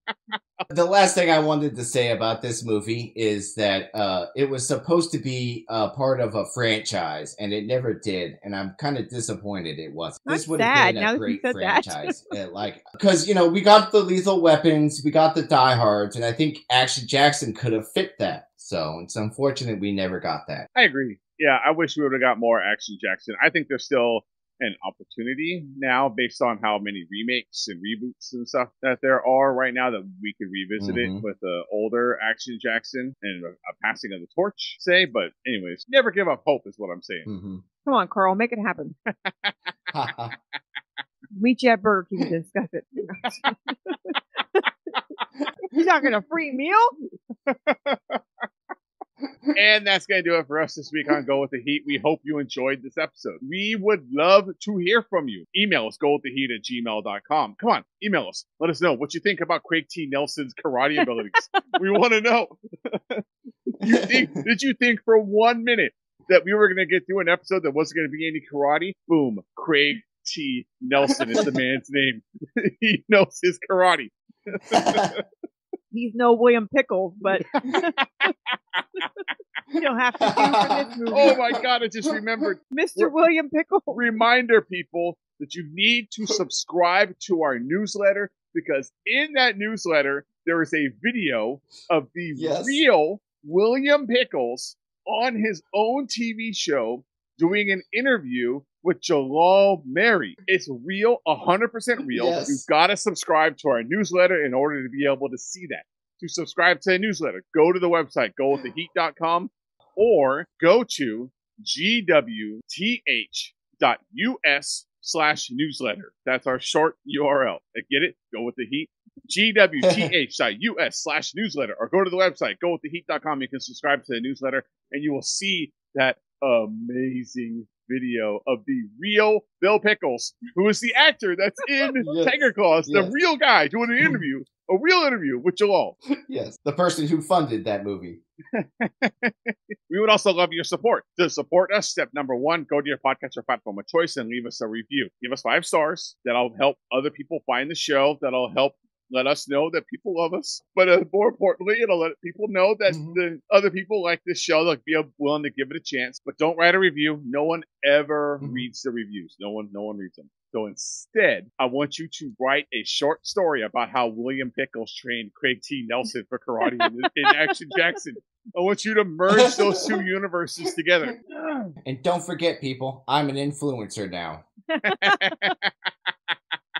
The last thing I wanted to say about this movie is that uh, it was supposed to be a part of a franchise, and it never did. And I'm kind of disappointed it wasn't. I'm this would have been a that great that. franchise, Uh, like because you know we got the Lethal Weapons, we got the Die Hards, and I think Action Jackson could have fit that. So it's unfortunate we never got that. I agree. Yeah, I wish we would have got more Action Jackson. I think there's still an opportunity now based on how many remakes and reboots and stuff that there are right now that we could revisit it Mhm. with the older Action Jackson and a, a passing of the torch, say. But anyways, never give up hope is what I'm saying. hmm Come on, Carl, make it happen. Meet you at Burger King to discuss it. You're talking a free meal? and that's going to do it for us this week on Go With The Heat. We hope you enjoyed this episode. We would love to hear from you. Email us, go with the heat at gmail.com. Come on, email us. Let us know what you think about Craig T. Nelson's karate abilities. we want to know. you think, did you think for one minute that we were going to get through an episode that wasn't going to be any karate? Boom. Craig T. Nelson is the man's name. he knows his karate. He's no William Pickles, but you don't have to do for this movie. Oh my God, I just remembered. Mr. William Pickles. reminder, people, that you need to subscribe to our newsletter because in that newsletter, there is a video of the Yes. real William Pickles on his own TV show doing an interview with Jalal Merhi. It's real, 100% real. Yes. You've got to subscribe to our newsletter in order to be able to see that. To subscribe to the newsletter, go to the website, gowiththeheat.com, or go to gwth.us slash newsletter. That's our short URL. Get it? Go with the heat. gwth.us slash newsletter. Or go to the website, gowiththeheat.com. You can subscribe to the newsletter and you will see that amazing video of the real Bill Pickles, who is the actor that's in Yes. Tiger Claws, the Yes. real guy doing an interview, a real interview with Jalal. yes, the person who funded that movie. We would also love your support. To support us, step number one, go to your podcast or platform of choice and leave us a review. Give us five stars. That'll help other people find the show. That'll help let us know that people love us. But uh, more importantly, it'll let people know that Mhm. the other people like this show. They'll be willing to give it a chance. But don't write a review. No one ever Mhm. reads the reviews. No one, no one reads them. So instead, I want you to write a short story about how William Pickles trained Craig T. Nelson for karate in, in Action Jackson. I want you to merge those two universes together. And don't forget, people, I'm an influencer now.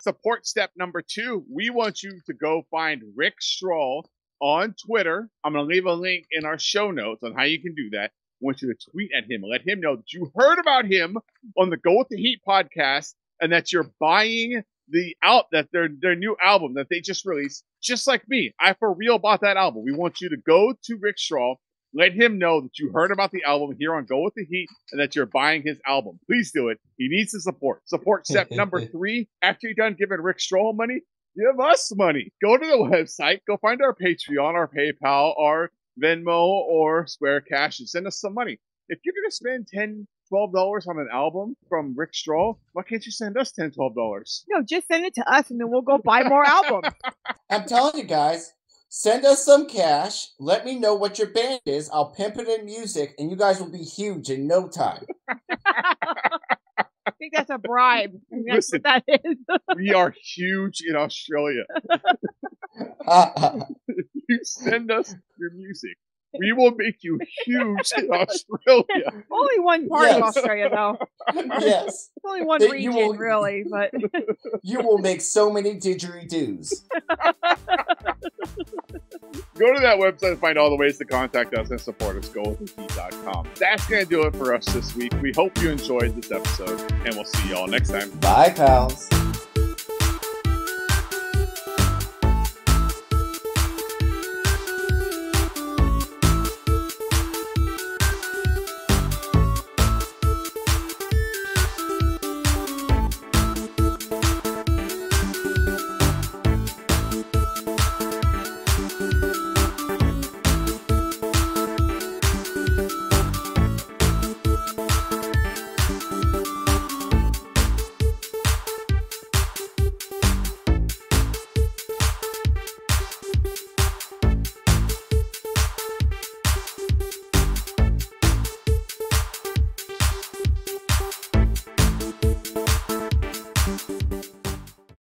Support step number two. We want you to go find Rick Strahl on Twitter. I'm going to leave a link in our show notes on how you can do that. I want you to tweet at him let him know that you heard about him on the Go with the Heat podcast and that you're buying the out that their their new album that they just released. Just like me, I for real bought that album. We want you to go to Rick Strahl, let him know that you heard about the album here on Go with the Heat and that you're buying his album. Please do it. He needs the support. Support step number three. After you're done giving Rick Strahl money, give us money. Go to the website, go find our Patreon, our PayPal, our Venmo, or Square Cash, and send us some money. If you're going to spend 10 $12 on an album from Rick Strahl, why can't you send us 10 $12? No, just send it to us and then we'll go buy more albums. I'm telling you guys, send us some cash. Let me know what your band is. I'll pimp it in music, and you guys will be huge in no time. I think that's a bribe. That's Listen. what that is. we are huge in Australia. You send us your music. We will make you huge in Australia. Only one part of Australia, though. yes, Only one That you region, will- really. But you will make so many didgeridoos. Go to that website and find all the ways to contact us and support us. Go with theheat.com. That's going to do it for us this week. We hope you enjoyed this episode, and we'll see you all next time. Bye, pals.